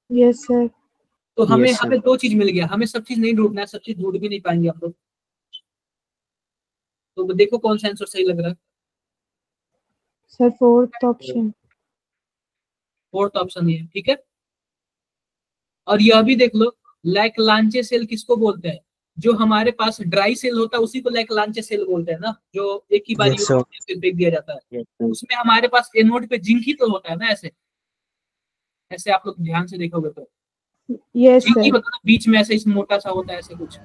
यस सर तो हमें Yes. हमें दो चीज़ मिल गया। हमें सब चीज़ नहीं ढूंढना है सब चीज़ ढूंढ भी नहीं पाएँगे हम लोग। तो देखो कौन सा आंसर सही लग रहा है। Sir fourth option fourth option ये ठीक है? और यह भी देख लो लैक लांचे सेल किसको बोलते हैं? जो हमारे पास ड्राई सेल होता है उसी को लैक लांचे सेल बोलते हैं ना जो एक ही बार Yes, फेंक दिया जाता है। Yes, उसमें हमारे पास एनोड पे जिंक ही तो होता है ना ऐसे। ऐसे आप लोग ध्यान से देखोगे तो। यस है ना, बीच में ऐसे इस मोटा सा होता है ऐसे कुछ।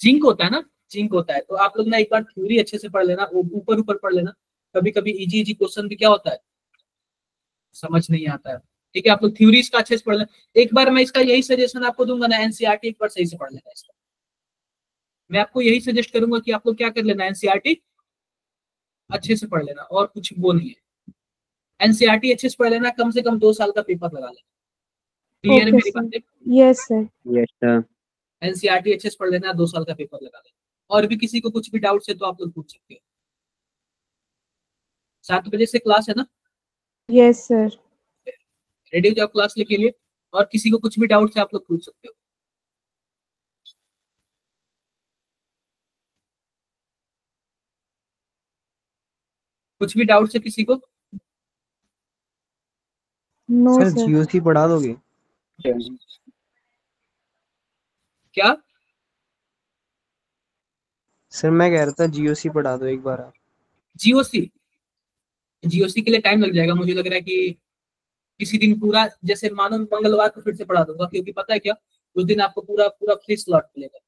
जिंक होता है ना जिंक होता है। तो आप लोग ना एक बार थ्योरी अच्छे से पढ़ लेना ऊपर ऊपर पढ़ लेना। कभी कभी इजी इजी क्वेश्चन भी क्या होता है? समझ नहीं आता है। ठीक है आप लोग थ्योरी इसका अच्छे से पढ़ लेना। एक बार मैं इसका यही सजेशन आपको दूँगा ना एनसीआरटी एक बार सही से पढ़ लेना इसका। मैं आपको यही सजेस्ट करूँगा कि आप लोग क्या कर लेना एनसीआरटी अच्छे से पढ़ लेना और कुछ वो नहीं है। एनसीआरटी अच्छे से पढ़ लेना कम से कम दो साल का पेपर लगा लेना। क्लियर है मेरी. बात yes sir Yes, sir. NCERT अच्छे से पढ़ लेना दो साल का पेपर लगा लेना। और भी किसी को कुछ भी डाउट है तो आप लोग पूछ सकते हो। सात बजे से क्लास है ना? यस सर रेडी हो जाओ क्लास के लिए और किसी को कुछ भी डाउट है आप लोग पूछ सकते हो। कुछ भी डाउट है किसी को? नो सर सर जीओसी पढ़ा दोगे? क्या? सर मैं कह रहा था जीओसी पढ़ा दो एक बार आप। जीओसी जीओसी के लिए टाइम लग जाएगा मुझे लग रहा है कि किसी दिन पूरा जैसे मानो मंगलवार को फिर से पढ़ा दूँगा क्योंकि पता है क्या? उस दिन आपको पूरा पूरा फ्री स्लॉट मिलेगा।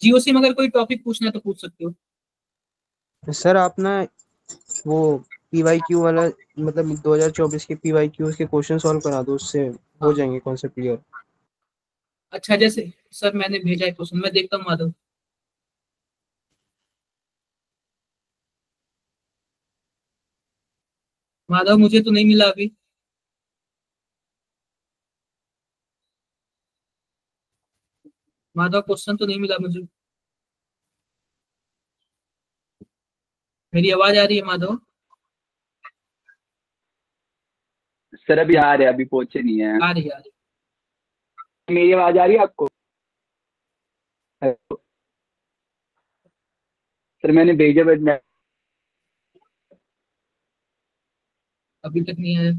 जीओसी में अगर कोई टॉपिक पूछना है तो पूछ सकते हो। सर आप ना वो पीवाईक्यू वाला मतलब 2024 के पीवाईक्यू के क्वेश्चन सॉल्व करा दो उससे हो जाएँगे कॉन्सेप्ट क्लियर अच्छा जैसे सर मैंने भेजा है क्वेश्चन मैं देखता हूँ माधव। माधव मुझे तो नहीं मिला अभी। माधव क्वेश्चन तो नहीं मिला मुझे। मेरी आवाज़ आ रही है माधव? सर अभी आ रहे हैं अभी पहुँचे नहीं है। आ रही आ रही। मेरी आवाज़ आ रही है आपको? सर मैंने भेजा बट मैं अभी तक नहीं आया।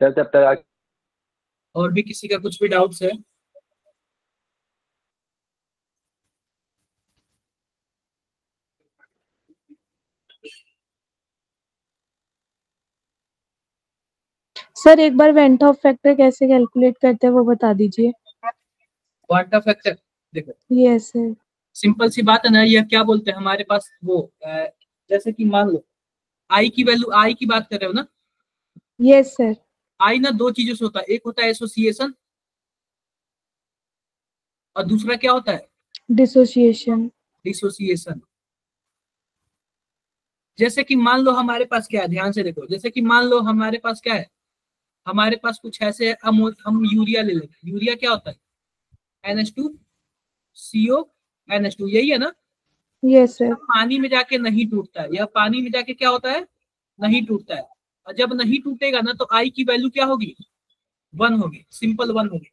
सर तब तक और भी किसी का कुछ भी डाउट्स है? सर एक बार वेंट ऑफ़ फैक्टर कैसे कैलकुलेट करते हैं वो बता दीजिए। क्वांटा फैक्टर देखो। यस सर सिंपल सी बात है ना यह क्या बोलते हैं हमारे पास वो जैसे कि मान लो आई की वैल्यू आई की बात कर रहे हो ना? यस सर आई ना दो चीज़ों से होता है एक होता है एसोसिएशन और दूसरा क्या होता है? डिसोसिएशन डिसोसिएशन जैसे कि मान लो हमारे पास क्या है ध्यान से देखो जैसे कि मान लो हमारे पास क्या है? हमारे पास कुछ ऐसे है, हम हम यूरिया ले लेंगे यूरिया क्या होता है? N H two C O N H two यही है ना? यस सर पानी में जाके नहीं टूटता है यह पानी में जाके क्या होता है? नहीं टूटता है। और जब नहीं टूटेगा ना तो आई की वैल्यू क्या होगी? वन होगी सिंपल वन होगी।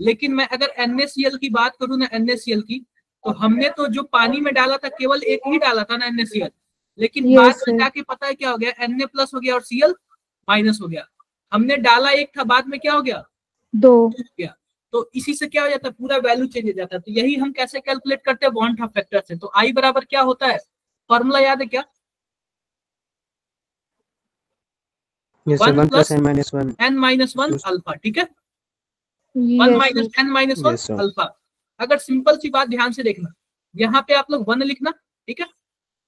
लेकिन मैं अगर NaCl की बात करूँ ना NaCl की तो हमने तो जो पानी में डाला था केवल एक ही डाला था ना NaCl लेकिन Yes, बाद में जाके पता है क्या हो गया? Na प्लस हो गया और Cl माइनस हो गया। हमने डाला एक था बाद में क्या हो गया? दो। गया। तो इसी से क्या हो जाता है? पूरा वैल्यू चेंज हो जाता है। तो यही हम कैसे कैलकुलेट करते हैं? बॉन्ड ऑफ़ फैक्टर से। तो आई बराबर क्या होता है? फॉर्मूला याद है क्या? Yes One sir 1 plus plus N minus 1 N minus one alpha ठीक है? One minus N minus one alpha अगर सिंपल सी बात ध्यान से देखना। यहाँ पे आप लोग वन लिखना ठीक है?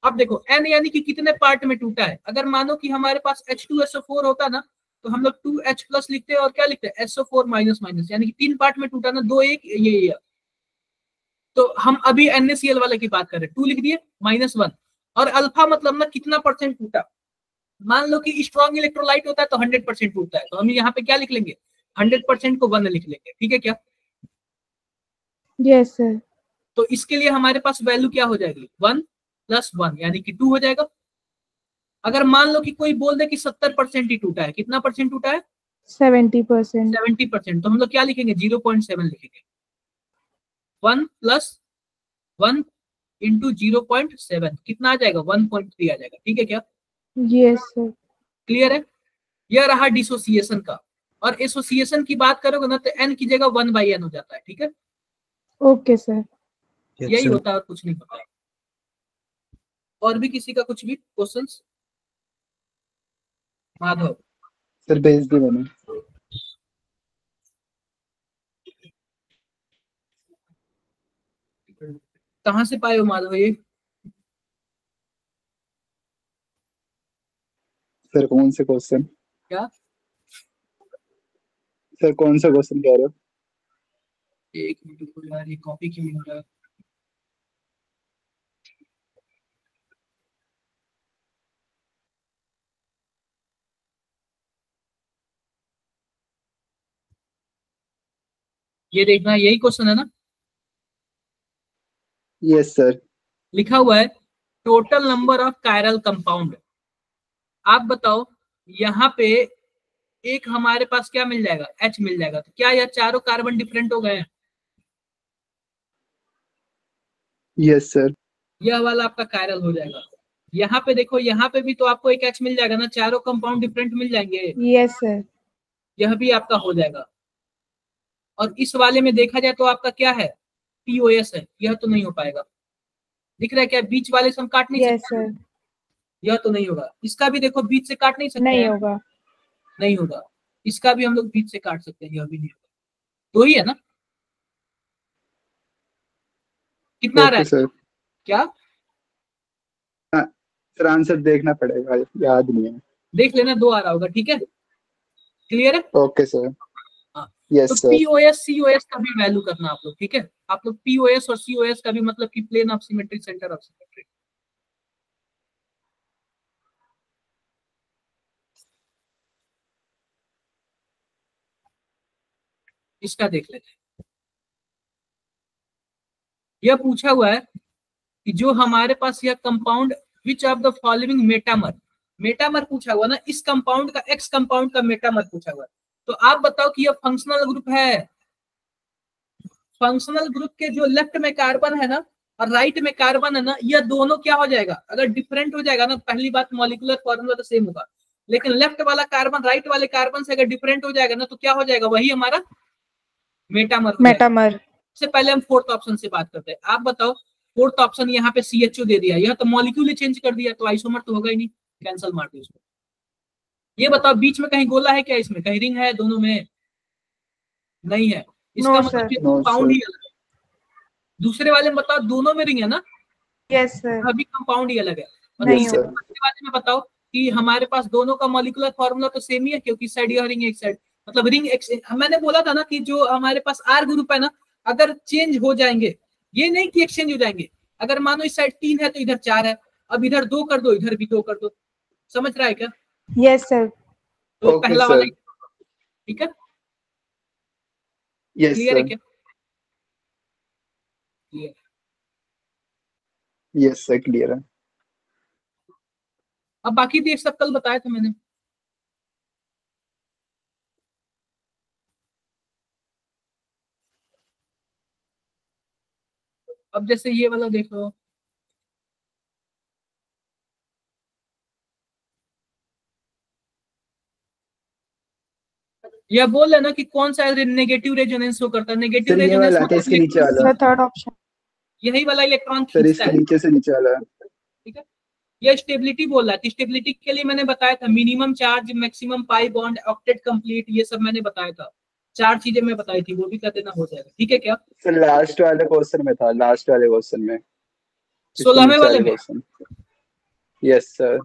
अब देखो एन यानी कि कितने पार्ट में टूटा है? अगर मानो कि हमारे पास H two S O four होता ना तो हम लोग टू एच प्लस लिखते हैं और क्या लिखते हैं? एसओ फोर माइनस माइनस यानी कि तीन पार्ट में टूटा ना दो एक ये ये तो हम अभी NaCl वाले की बात कर रहे हैं। टू लिख दिए माइनस वन और अल्फ़ा मतलब ना कितना परसेंट टूटा? मान लो कि स्ट्रॉन्ग इलेक्ट्रोलाइट होता है तो हंड्रेड परसेंट टूटता है। तो हम यहाँ पे क्या लिख लेंगे? हंड्रेड परसेंट को वन लिख लेंगे। ठीक है क्या? यस सर तो इसके लिए हमारे पास वैल्यू क्या हो जाएगी? वन प्लस वन यानी कि टू हो जाएगा। अगर मान लो कि कोई बोल दे कि सत्तर परसेंट ही टूटा है कितना परसेंट टूटा है? Seventy percent. Seventy percent. तो हम लोग क्या लिखेंगे? ज़ीरो पॉइंट सेवन लिखेंगे। One plus one into zero point seven. कितना आ जाएगा? वन पॉइंट थ्री आ जाएगा। ठीक है क्या? यस सर क्लियर है? यह रहा डिसोसिएशन का। और एसोसिएशन की बात करोगे ना तो एन की जगह वन बाई एन हो जाता है। ठीक है? ओके सर यही होता है और कुछ नहीं होता। है और भी किसी का कुछ भी क्वेश्चंस माधव। सर भेज दी मैंने कहाँ से पाए हो माधव ये? सर कौन से क्वेश्चन क्या? सर कौन सा क्वेश्चन कह रहे हो? एक मिनट यार ये कॉपी क्यों नहीं हो रहा? है? ये देखना यही क्वेश्चन है ना? यस सर लिखा हुआ है total number of chiral compound आप बताओ यहाँ पे एक हमारे पास क्या मिल जाएगा? एच मिल जाएगा। तो क्या यह चारों कार्बन डिफरेंट हो गए हैं? यस सर यह वाला आपका कायरल हो जाएगा। यहाँ पे देखो यहाँ पे भी तो आपको एक एच मिल जाएगा ना? चारों कंपाउंड डिफरेंट मिल जाएँगे। यस सर यह भी आपका हो जाएगा। और इस वाले में देखा जाए तो आपका क्या है? पीओएस है। यह तो नहीं हो पाएगा। दिख रहा है क्या? बीच वाले से हम काट नहीं यस सकते? यह तो नहीं होगा। इसका भी देखो बीच से काट नहीं सकते नहीं होगा। नहीं होगा। इसका भी हम लोग बीच से काट सकते हैं। यह भी नहीं होगा। दो ही है ना? कितना आ रहा है? सर। क्या? सर आंसर देखना पड़ेगा। याद नहीं है। देख लेना दो आ रहा होगा। ठीक है? क्लियर है? Okay sir. यस तो P O S C O S का भी वैल्यू करना आप लोग ठीक है? आप लोग पीओएस और सीओएस का भी मतलब कि plane of symmetry centre of symmetry इसका देख लेते हैं। यह पूछा हुआ है कि जो हमारे पास यह compound which of the following metamer metamer पूछा हुआ ना इस कंपाउंड का एक्स कंपाउंड का मेटामर पूछा हुआ है। तो आप बताओ कि यह फंक्शनल ग्रुप है। फंक्शनल ग्रुप के जो लेफ़्ट में कार्बन है ना और राइट में कार्बन है ना यह दोनों क्या हो जाएगा? अगर डिफरेंट हो जाएगा ना पहली बात मॉलिकुलर फॉर्मूला तो सेम होगा। लेकिन लेफ़्ट वाला कार्बन राइट वाले कार्बन से अगर डिफरेंट हो जाएगा ना तो क्या हो जाएगा? वही हमारा मेटामर मेटामर सबसे पहले हम फोर्थ ऑप्शन से बात करते हैं। आप बताओ फोर्थ ऑप्शन यहाँ पे सी दे दिया। यह तो मॉलिक्यूल ही चेंज कर दिया तो आइसोमर तो होगा ही नहीं। कैंसिल मार दो इसको। ये बताओ बीच में कहीं गोला है क्या इसमें? कहीं रिंग है दोनों में? नहीं है। इसका No, मतलब. No, कंपाउंड ही अलग है। दूसरे वाले में बताओ दोनों में रिंग है ना? यस सर अभी कंपाउंड ही अलग है। नहीं वाले में बताओ कि हमारे पास दोनों का मॉलिकुलर फॉर्मूला तो सेम ही है क्योंकि साइड यह रिंग एक साइड मतलब रिंग एक मैंने बोला था ना कि जो हमारे पास आर ग्रुप है ना अगर चेंज हो जाएँगे ये नहीं कि एक्सचेंज हो जाएँगे। अगर मानो इस साइड तीन है तो इधर चार है। अब इधर दो कर दो इधर भी दो कर दो। समझ रहा है क्या? यस सर तो Okay, पहला वाला ठीक है? यस क्लियर है सर क्या? क्लियर यस सर क्लियर है। अब बाकी भी एक सब कल बताया था मैंने। अब जैसे ये वाला देख लो। यह बोल रहे ना कि कौन सा नेगेटिव रेजोनेंस शो करता है? नेगेटिव ये वाला रेजोनेंस है इसके नीचे वाला। थर्ड ऑप्शन यही वाला इलेक्ट्रॉन खींचता इसके है। नीचे से नीचे वाला। ठीक है? ये स्टेबिलिटी बोल रहा है। स्टेबिलिटी के लिए मैंने बताया था minimum charge maximum pi bond octet complete ये सब मैंने बताया था। चार चीज़ें मैं बताई थी वो भी कर देना हो जाएगा। ठीक है क्या? सर लास्ट वाले क्वेश्चन में था लास्ट वाले क्वेश्चन में। सोलहवें वाले में? यस सर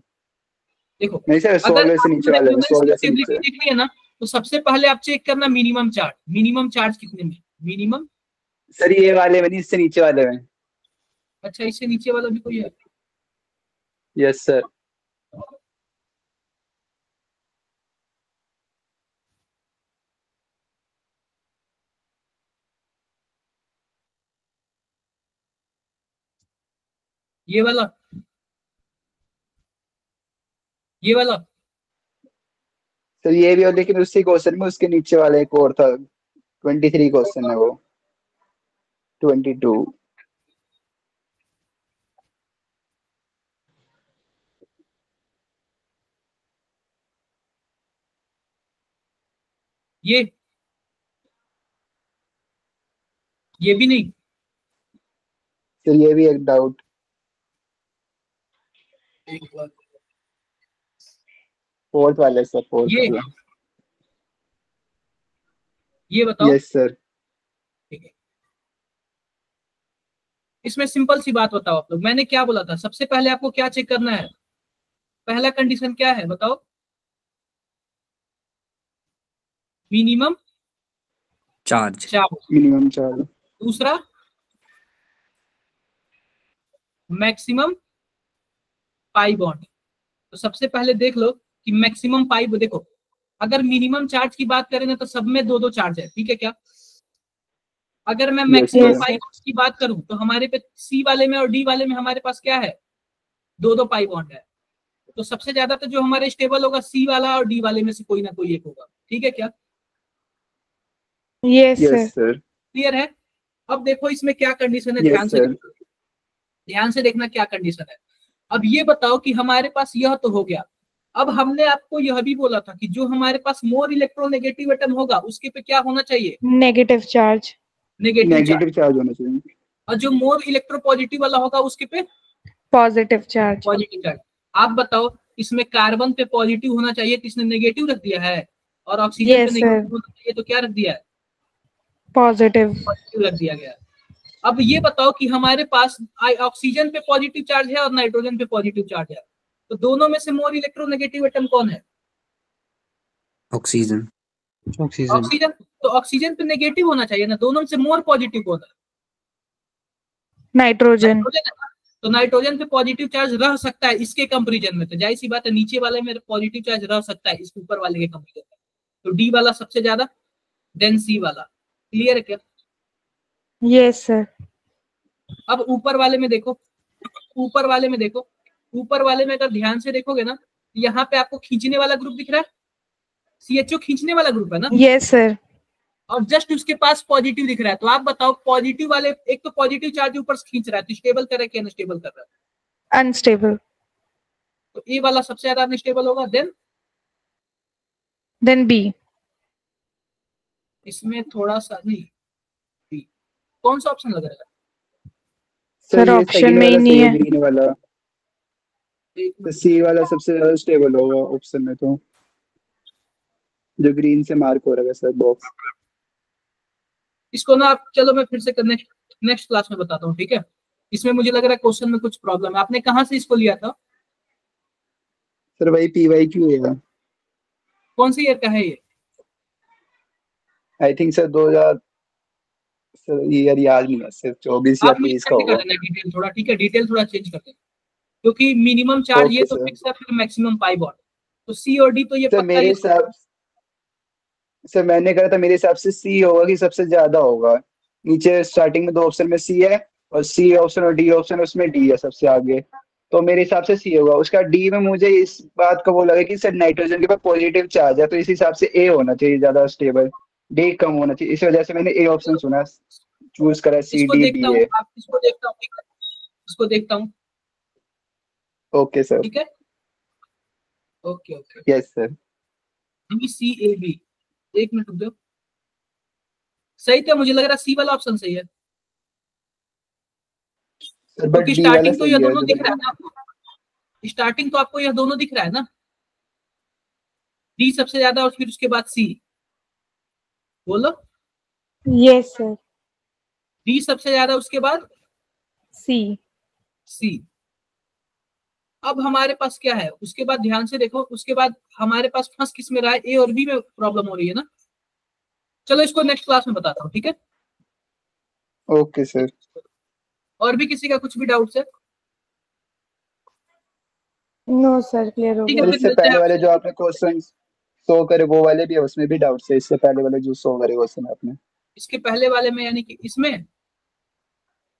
देखो नहीं सर सोलह से नीचे वाले में सोलह से नीचे। देखनी है ना तो सबसे पहले आप चेक करना मिनिमम चार्ज मिनिमम चार्ज कितने में? मिनिमम सर ये वाले में इससे नीचे वाले में। अच्छा इससे नीचे वाला भी कोई है? यस सर ये वाला। ये वाला। सर ये भी हो लेकिन उसी क्वेश्चन में उसके नीचे वाला एक और था ट्वेंटी थ्री क्वेश्चन है वो। ट्वेंटी टू ये ये भी नहीं? सर ये भी एक डाउट फोर्थ वाला सर फोर्थ ये वाला। ये बताओ। यस सर इसमें सिंपल सी बात बताओ आप लोग। मैंने क्या बोला था? सबसे पहले आपको क्या चेक करना है? पहला कंडीशन क्या है बताओ। Minimum charge charge minimum charge दूसरा मैक्सिमम पाई बॉन्ड तो सबसे पहले देख लो कि मैक्सिमम पाइप देखो अगर मिनिमम चार्ज की बात करें ना तो सब में दो दो चार्ज है ठीक है क्या? अगर मैं मैक्सिमम. पाई बॉन्ड की बात करूँ तो हमारे पे सी वाले में और डी वाले में हमारे पास क्या है? दो दो पाई बॉन्ड है। तो सबसे ज़्यादा तो जो हमारे स्टेबल होगा सी वाला और डी वाले में से कोई ना कोई एक होगा ठीक है क्या? यस सर क्लियर है? अब देखो इसमें क्या कंडीशन है Yes, ध्यान से ध्यान से देखना क्या कंडीशन है। अब ये बताओ कि हमारे पास यह तो हो गया अब हमने आपको यह भी बोला था कि जो हमारे पास मोर इलेक्ट्रोनेगेटिव एटम होगा उसके पे क्या होना चाहिए? नेगेटिव चार्ज नेगेटिव चार्ज होना चाहिए। और जो मोर इलेक्ट्रोपॉजिटिव वाला होगा उसके पे? पॉजिटिव चार्ज पॉजिटिव चार्ज आप बताओ इसमें कार्बन पे पॉजिटिव होना चाहिए तो इसने नेगेटिव रख दिया है? और ऑक्सीजन Yes, पे नेगेटिव होना चाहिए तो क्या रख दिया है? पॉजिटिव पॉजिटिव रख दिया गया अब ये बताओ कि हमारे पास ऑक्सीजन पे पॉजिटिव चार्ज है और नाइट्रोजन पे पॉजिटिव चार्ज है। तो दोनों में से मोर इलेक्ट्रोनेगेटिव एटम कौन है? ऑक्सीजन ऑक्सीजन ऑक्सीजन तो ऑक्सीजन पे नेगेटिव होना चाहिए ना दोनों में से मोर पॉजिटिव कौन है? नाइट्रोजन है? तो नाइट्रोजन पे पॉजिटिव चार्ज रह सकता है इसके कंपेरिजन में तो ज़ाहिर सी बात है नीचे वाले में पॉजिटिव चार्ज रह सकता है इस ऊपर वाले के कंपेरिजन में। तो डी वाला सबसे ज़्यादा देन सी वाला। क्लियर है क्या? यस सर अब ऊपर वाले में देखो ऊपर वाले में देखो। ऊपर वाले में अगर ध्यान से देखोगे ना यहाँ पे आपको खींचने वाला ग्रुप दिख रहा है। सीएचओ खींचने वाला ग्रुप है ना? यस yes, सर और जस्ट उसके पास पॉजिटिव दिख रहा है। तो आप बताओ पॉजिटिव वाले एक तो पॉजिटिव चार्ज ऊपर खींच रहा है तो स्टेबल कर रहा है कि अनस्टेबल कर रहा है? अनस्टेबल तो ए वाला सबसे ज़्यादा अनस्टेबल होगा देन देन बी इसमें थोड़ा सा नहीं B. कौन सा ऑप्शन लग रहा ये option second में ही नहीं है। green वाला है एक तो सी वाला सबसे ज़्यादा स्टेबल होगा ऑप्शन में तो। जो ग्रीन से मार्क हो रहा है सर बॉक्स इसको ना आप चलो मैं फिर से नेक्स्ट नेक्स्ट क्लास में बताता हूँ ठीक है? इसमें मुझे लग रहा है क्वेश्चन में कुछ प्रॉब्लम है। आपने कहाँ से इसको लिया था? सर वही पी वाई क्यू है कौन से ईयर का है ये? आई थिंक सर दो हज़ार सर ये यार याद नहीं है सर चौबीस या आप मुझे तेईस का होगा। थोड़ा ठीक है? डिटेल थोड़ा चेंज कर देना। क्योंकि मिनिमम चार्ज ये तो फिक्स है फिर मैक्सिमम पाई बॉन्ड तो सी और डी तो ये पक्का मेरे हिसाब सर मैंने कहा था मेरे हिसाब से सी होगा कि सबसे ज़्यादा होगा। नीचे स्टार्टिंग में दो ऑप्शन में सी है और सी ऑप्शन और डी ऑप्शन उसमें डी है सबसे आगे। तो मेरे हिसाब से सी होगा। उसका डी में मुझे इस बात का वो लगा कि सर नाइट्रोजन के पास पॉजिटिव चार्ज है तो इस हिसाब से ए होना चाहिए ज़्यादा स्टेबल डी कम होना चाहिए। इस वजह से मैंने ए ऑप्शन चुना। चूज़ करा सी डी बी ए इसको देखता हूँ ठीक है इसको देखता हूँ ओके सर ठीक है? Okay okay yes sir B C A B एक मिनट रुक जाओ। सही था मुझे लग रहा सी वाला ऑप्शन सही है। क्योंकि स्टार्टिंग तो यह दोनों दिख रहा है ना आपको। स्टार्टिंग तो आपको यह दोनों दिख रहा है ना। डी सबसे ज़्यादा और फिर उसके बाद सी बोलो। यस सर डी सबसे ज़्यादा उसके बाद सी सी अब हमारे पास क्या है? उसके बाद ध्यान से देखो उसके बाद हमारे पास फंस किसमें रहा है? ए और बी में प्रॉब्लम हो रही है ना? चलो इसको नेक्स्ट क्लास में बताता हूँ ठीक है? ओके सर और भी किसी का कुछ भी डाउट है? नो सर क्लियर हो गया। इससे पहले वाले जो आपने क्वेश्चन शो करे वो वाले भी है उसमें भी डाउट्स है। इससे पहले वाले जो शो करे क्वेश्चन आपने। इसके पहले वाले में यानी कि इसमें?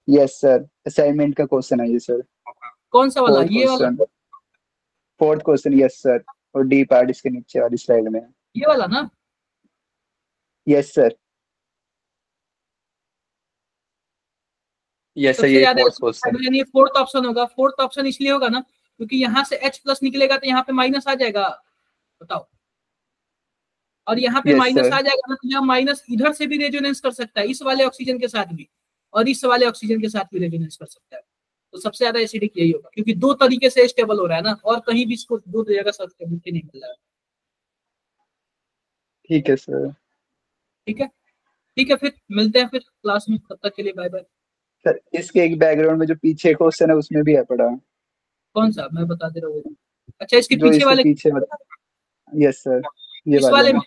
यस सर असाइनमेंट का क्वेश्चन है ये सर कौन सा वाला? ये वाला? फोर्थ क्वेश्चन यस सर और डी पार्ट इसके नीचे वाली स्लाइड में ये वाला ना? यस सर यस सर ये फोर्थ क्वेश्चन यानी फोर्थ ऑप्शन होगा। फोर्थ ऑप्शन इसलिए होगा ना क्योंकि यहाँ से H प्लस निकलेगा तो यहाँ पे माइनस आ जाएगा। बताओ। और यहाँ पे Yes, माइनस. आ जाएगा ना तो यहाँ माइनस इधर से भी रेजोनेंस कर सकता है इस वाले ऑक्सीजन के साथ भी। और इस वाले ऑक्सीजन के साथ भी रेजोनेंस कर सकता है। तो सबसे ज़्यादा एसिडिक यही होगा क्योंकि दो तरीके से स्टेबल हो रहा है ना और कहीं भी इसको दो जगह से स्टेबिलिटी नहीं मिल रहा है। ठीक है सर ठीक है? ठीक है फिर मिलते हैं फिर क्लास में तब तक के लिए बाय बाय सर इसके एक बैकग्राउंड में जो पीछे क्वेश्चन है उसमें भी है पड़ा कौन सा? मैं बता दे रहा हूँ अच्छा इसके पीछे इसके वाले पीछे यस सर ये इस वाले में।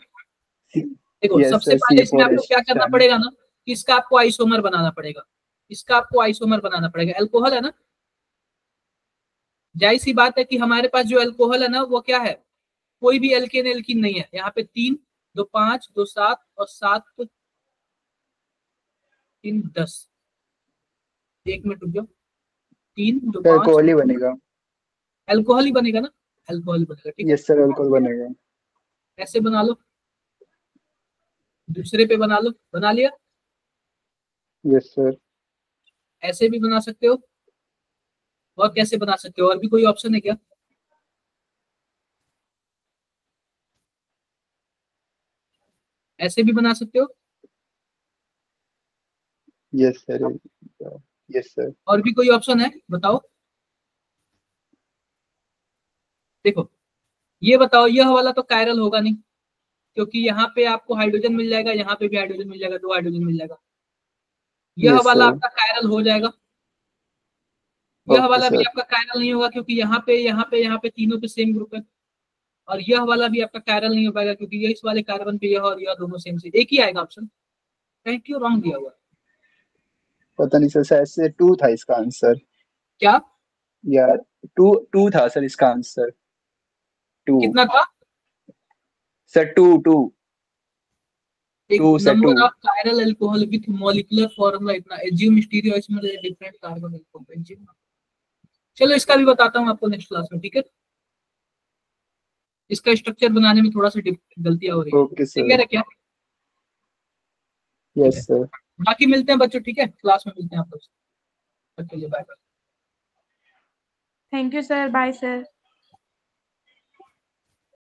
देखो सबसे पहले इसमें आपको C4H क्या करना पड़ेगा ना कि इसका आपको आइसोमर बनाना पड़ेगा। इसका आपको आइसोमर बनाना पड़ेगा। एल्कोहल है ना? ज़ाहिर सी बात है कि हमारे पास जो एल्कोहल है ना वो क्या है? कोई भी एल्केन एल्किन नहीं है। यहाँ पे तीन दो पाँच दो सात और सात तो तीन दस। एक मिनट रुक जाओ। तीन दो पाँच। अल्कोहल ही बनेगा। एल्कोहल ही बनेगा ना? एल्कोहल बनेगा ठीक है? यस सर अल्कोहल बनेगा। ऐसे बना लो। दूसरे पे बना लो। बना लिया? यस सर ऐसे भी बना सकते हो? और कैसे बना सकते हो? और भी कोई ऑप्शन है क्या? ऐसे भी बना सकते हो? यस सर यस सर और भी कोई ऑप्शन है? बताओ। देखो ये बताओ यह वाला तो कायरल होगा नहीं क्योंकि यहाँ पे आपको हाइड्रोजन मिल जाएगा यहाँ पे भी हाइड्रोजन मिल जाएगा दो हाइड्रोजन मिल जाएगा। यह Yes, वाला आपका कायरल हो जाएगा। यह वाला भी आपका कायरल नहीं होगा क्योंकि यहाँ पे यहाँ पे यहाँ पे तीनों पे सेम ग्रुप है। और यह वाला भी आपका कायरल नहीं हो पाएगा क्योंकि यह इस वाले कार्बन पे यह और यह दोनों सेम से एक ही आएगा ऑप्शन कहीं क्यों रॉन्ग दिया हुआ। पता नहीं सर शायद से टू था इसका आंसर क्या? या टू टू था सर इसका आंसर टू कितना था? Sir two two Two two. इतना चलो इसका भी बताता हूँ आपको नेक्स्ट क्लास में ठीक है? इसका स्ट्रक्चर बनाने में थोड़ा सा गलतियाँ हो रही है। ठीक है क्या? यस सर बाकी मिलते हैं बच्चों ठीक है? क्लास में मिलते हैं आप लोग। तब के लिए bye bye thank you sir bye sir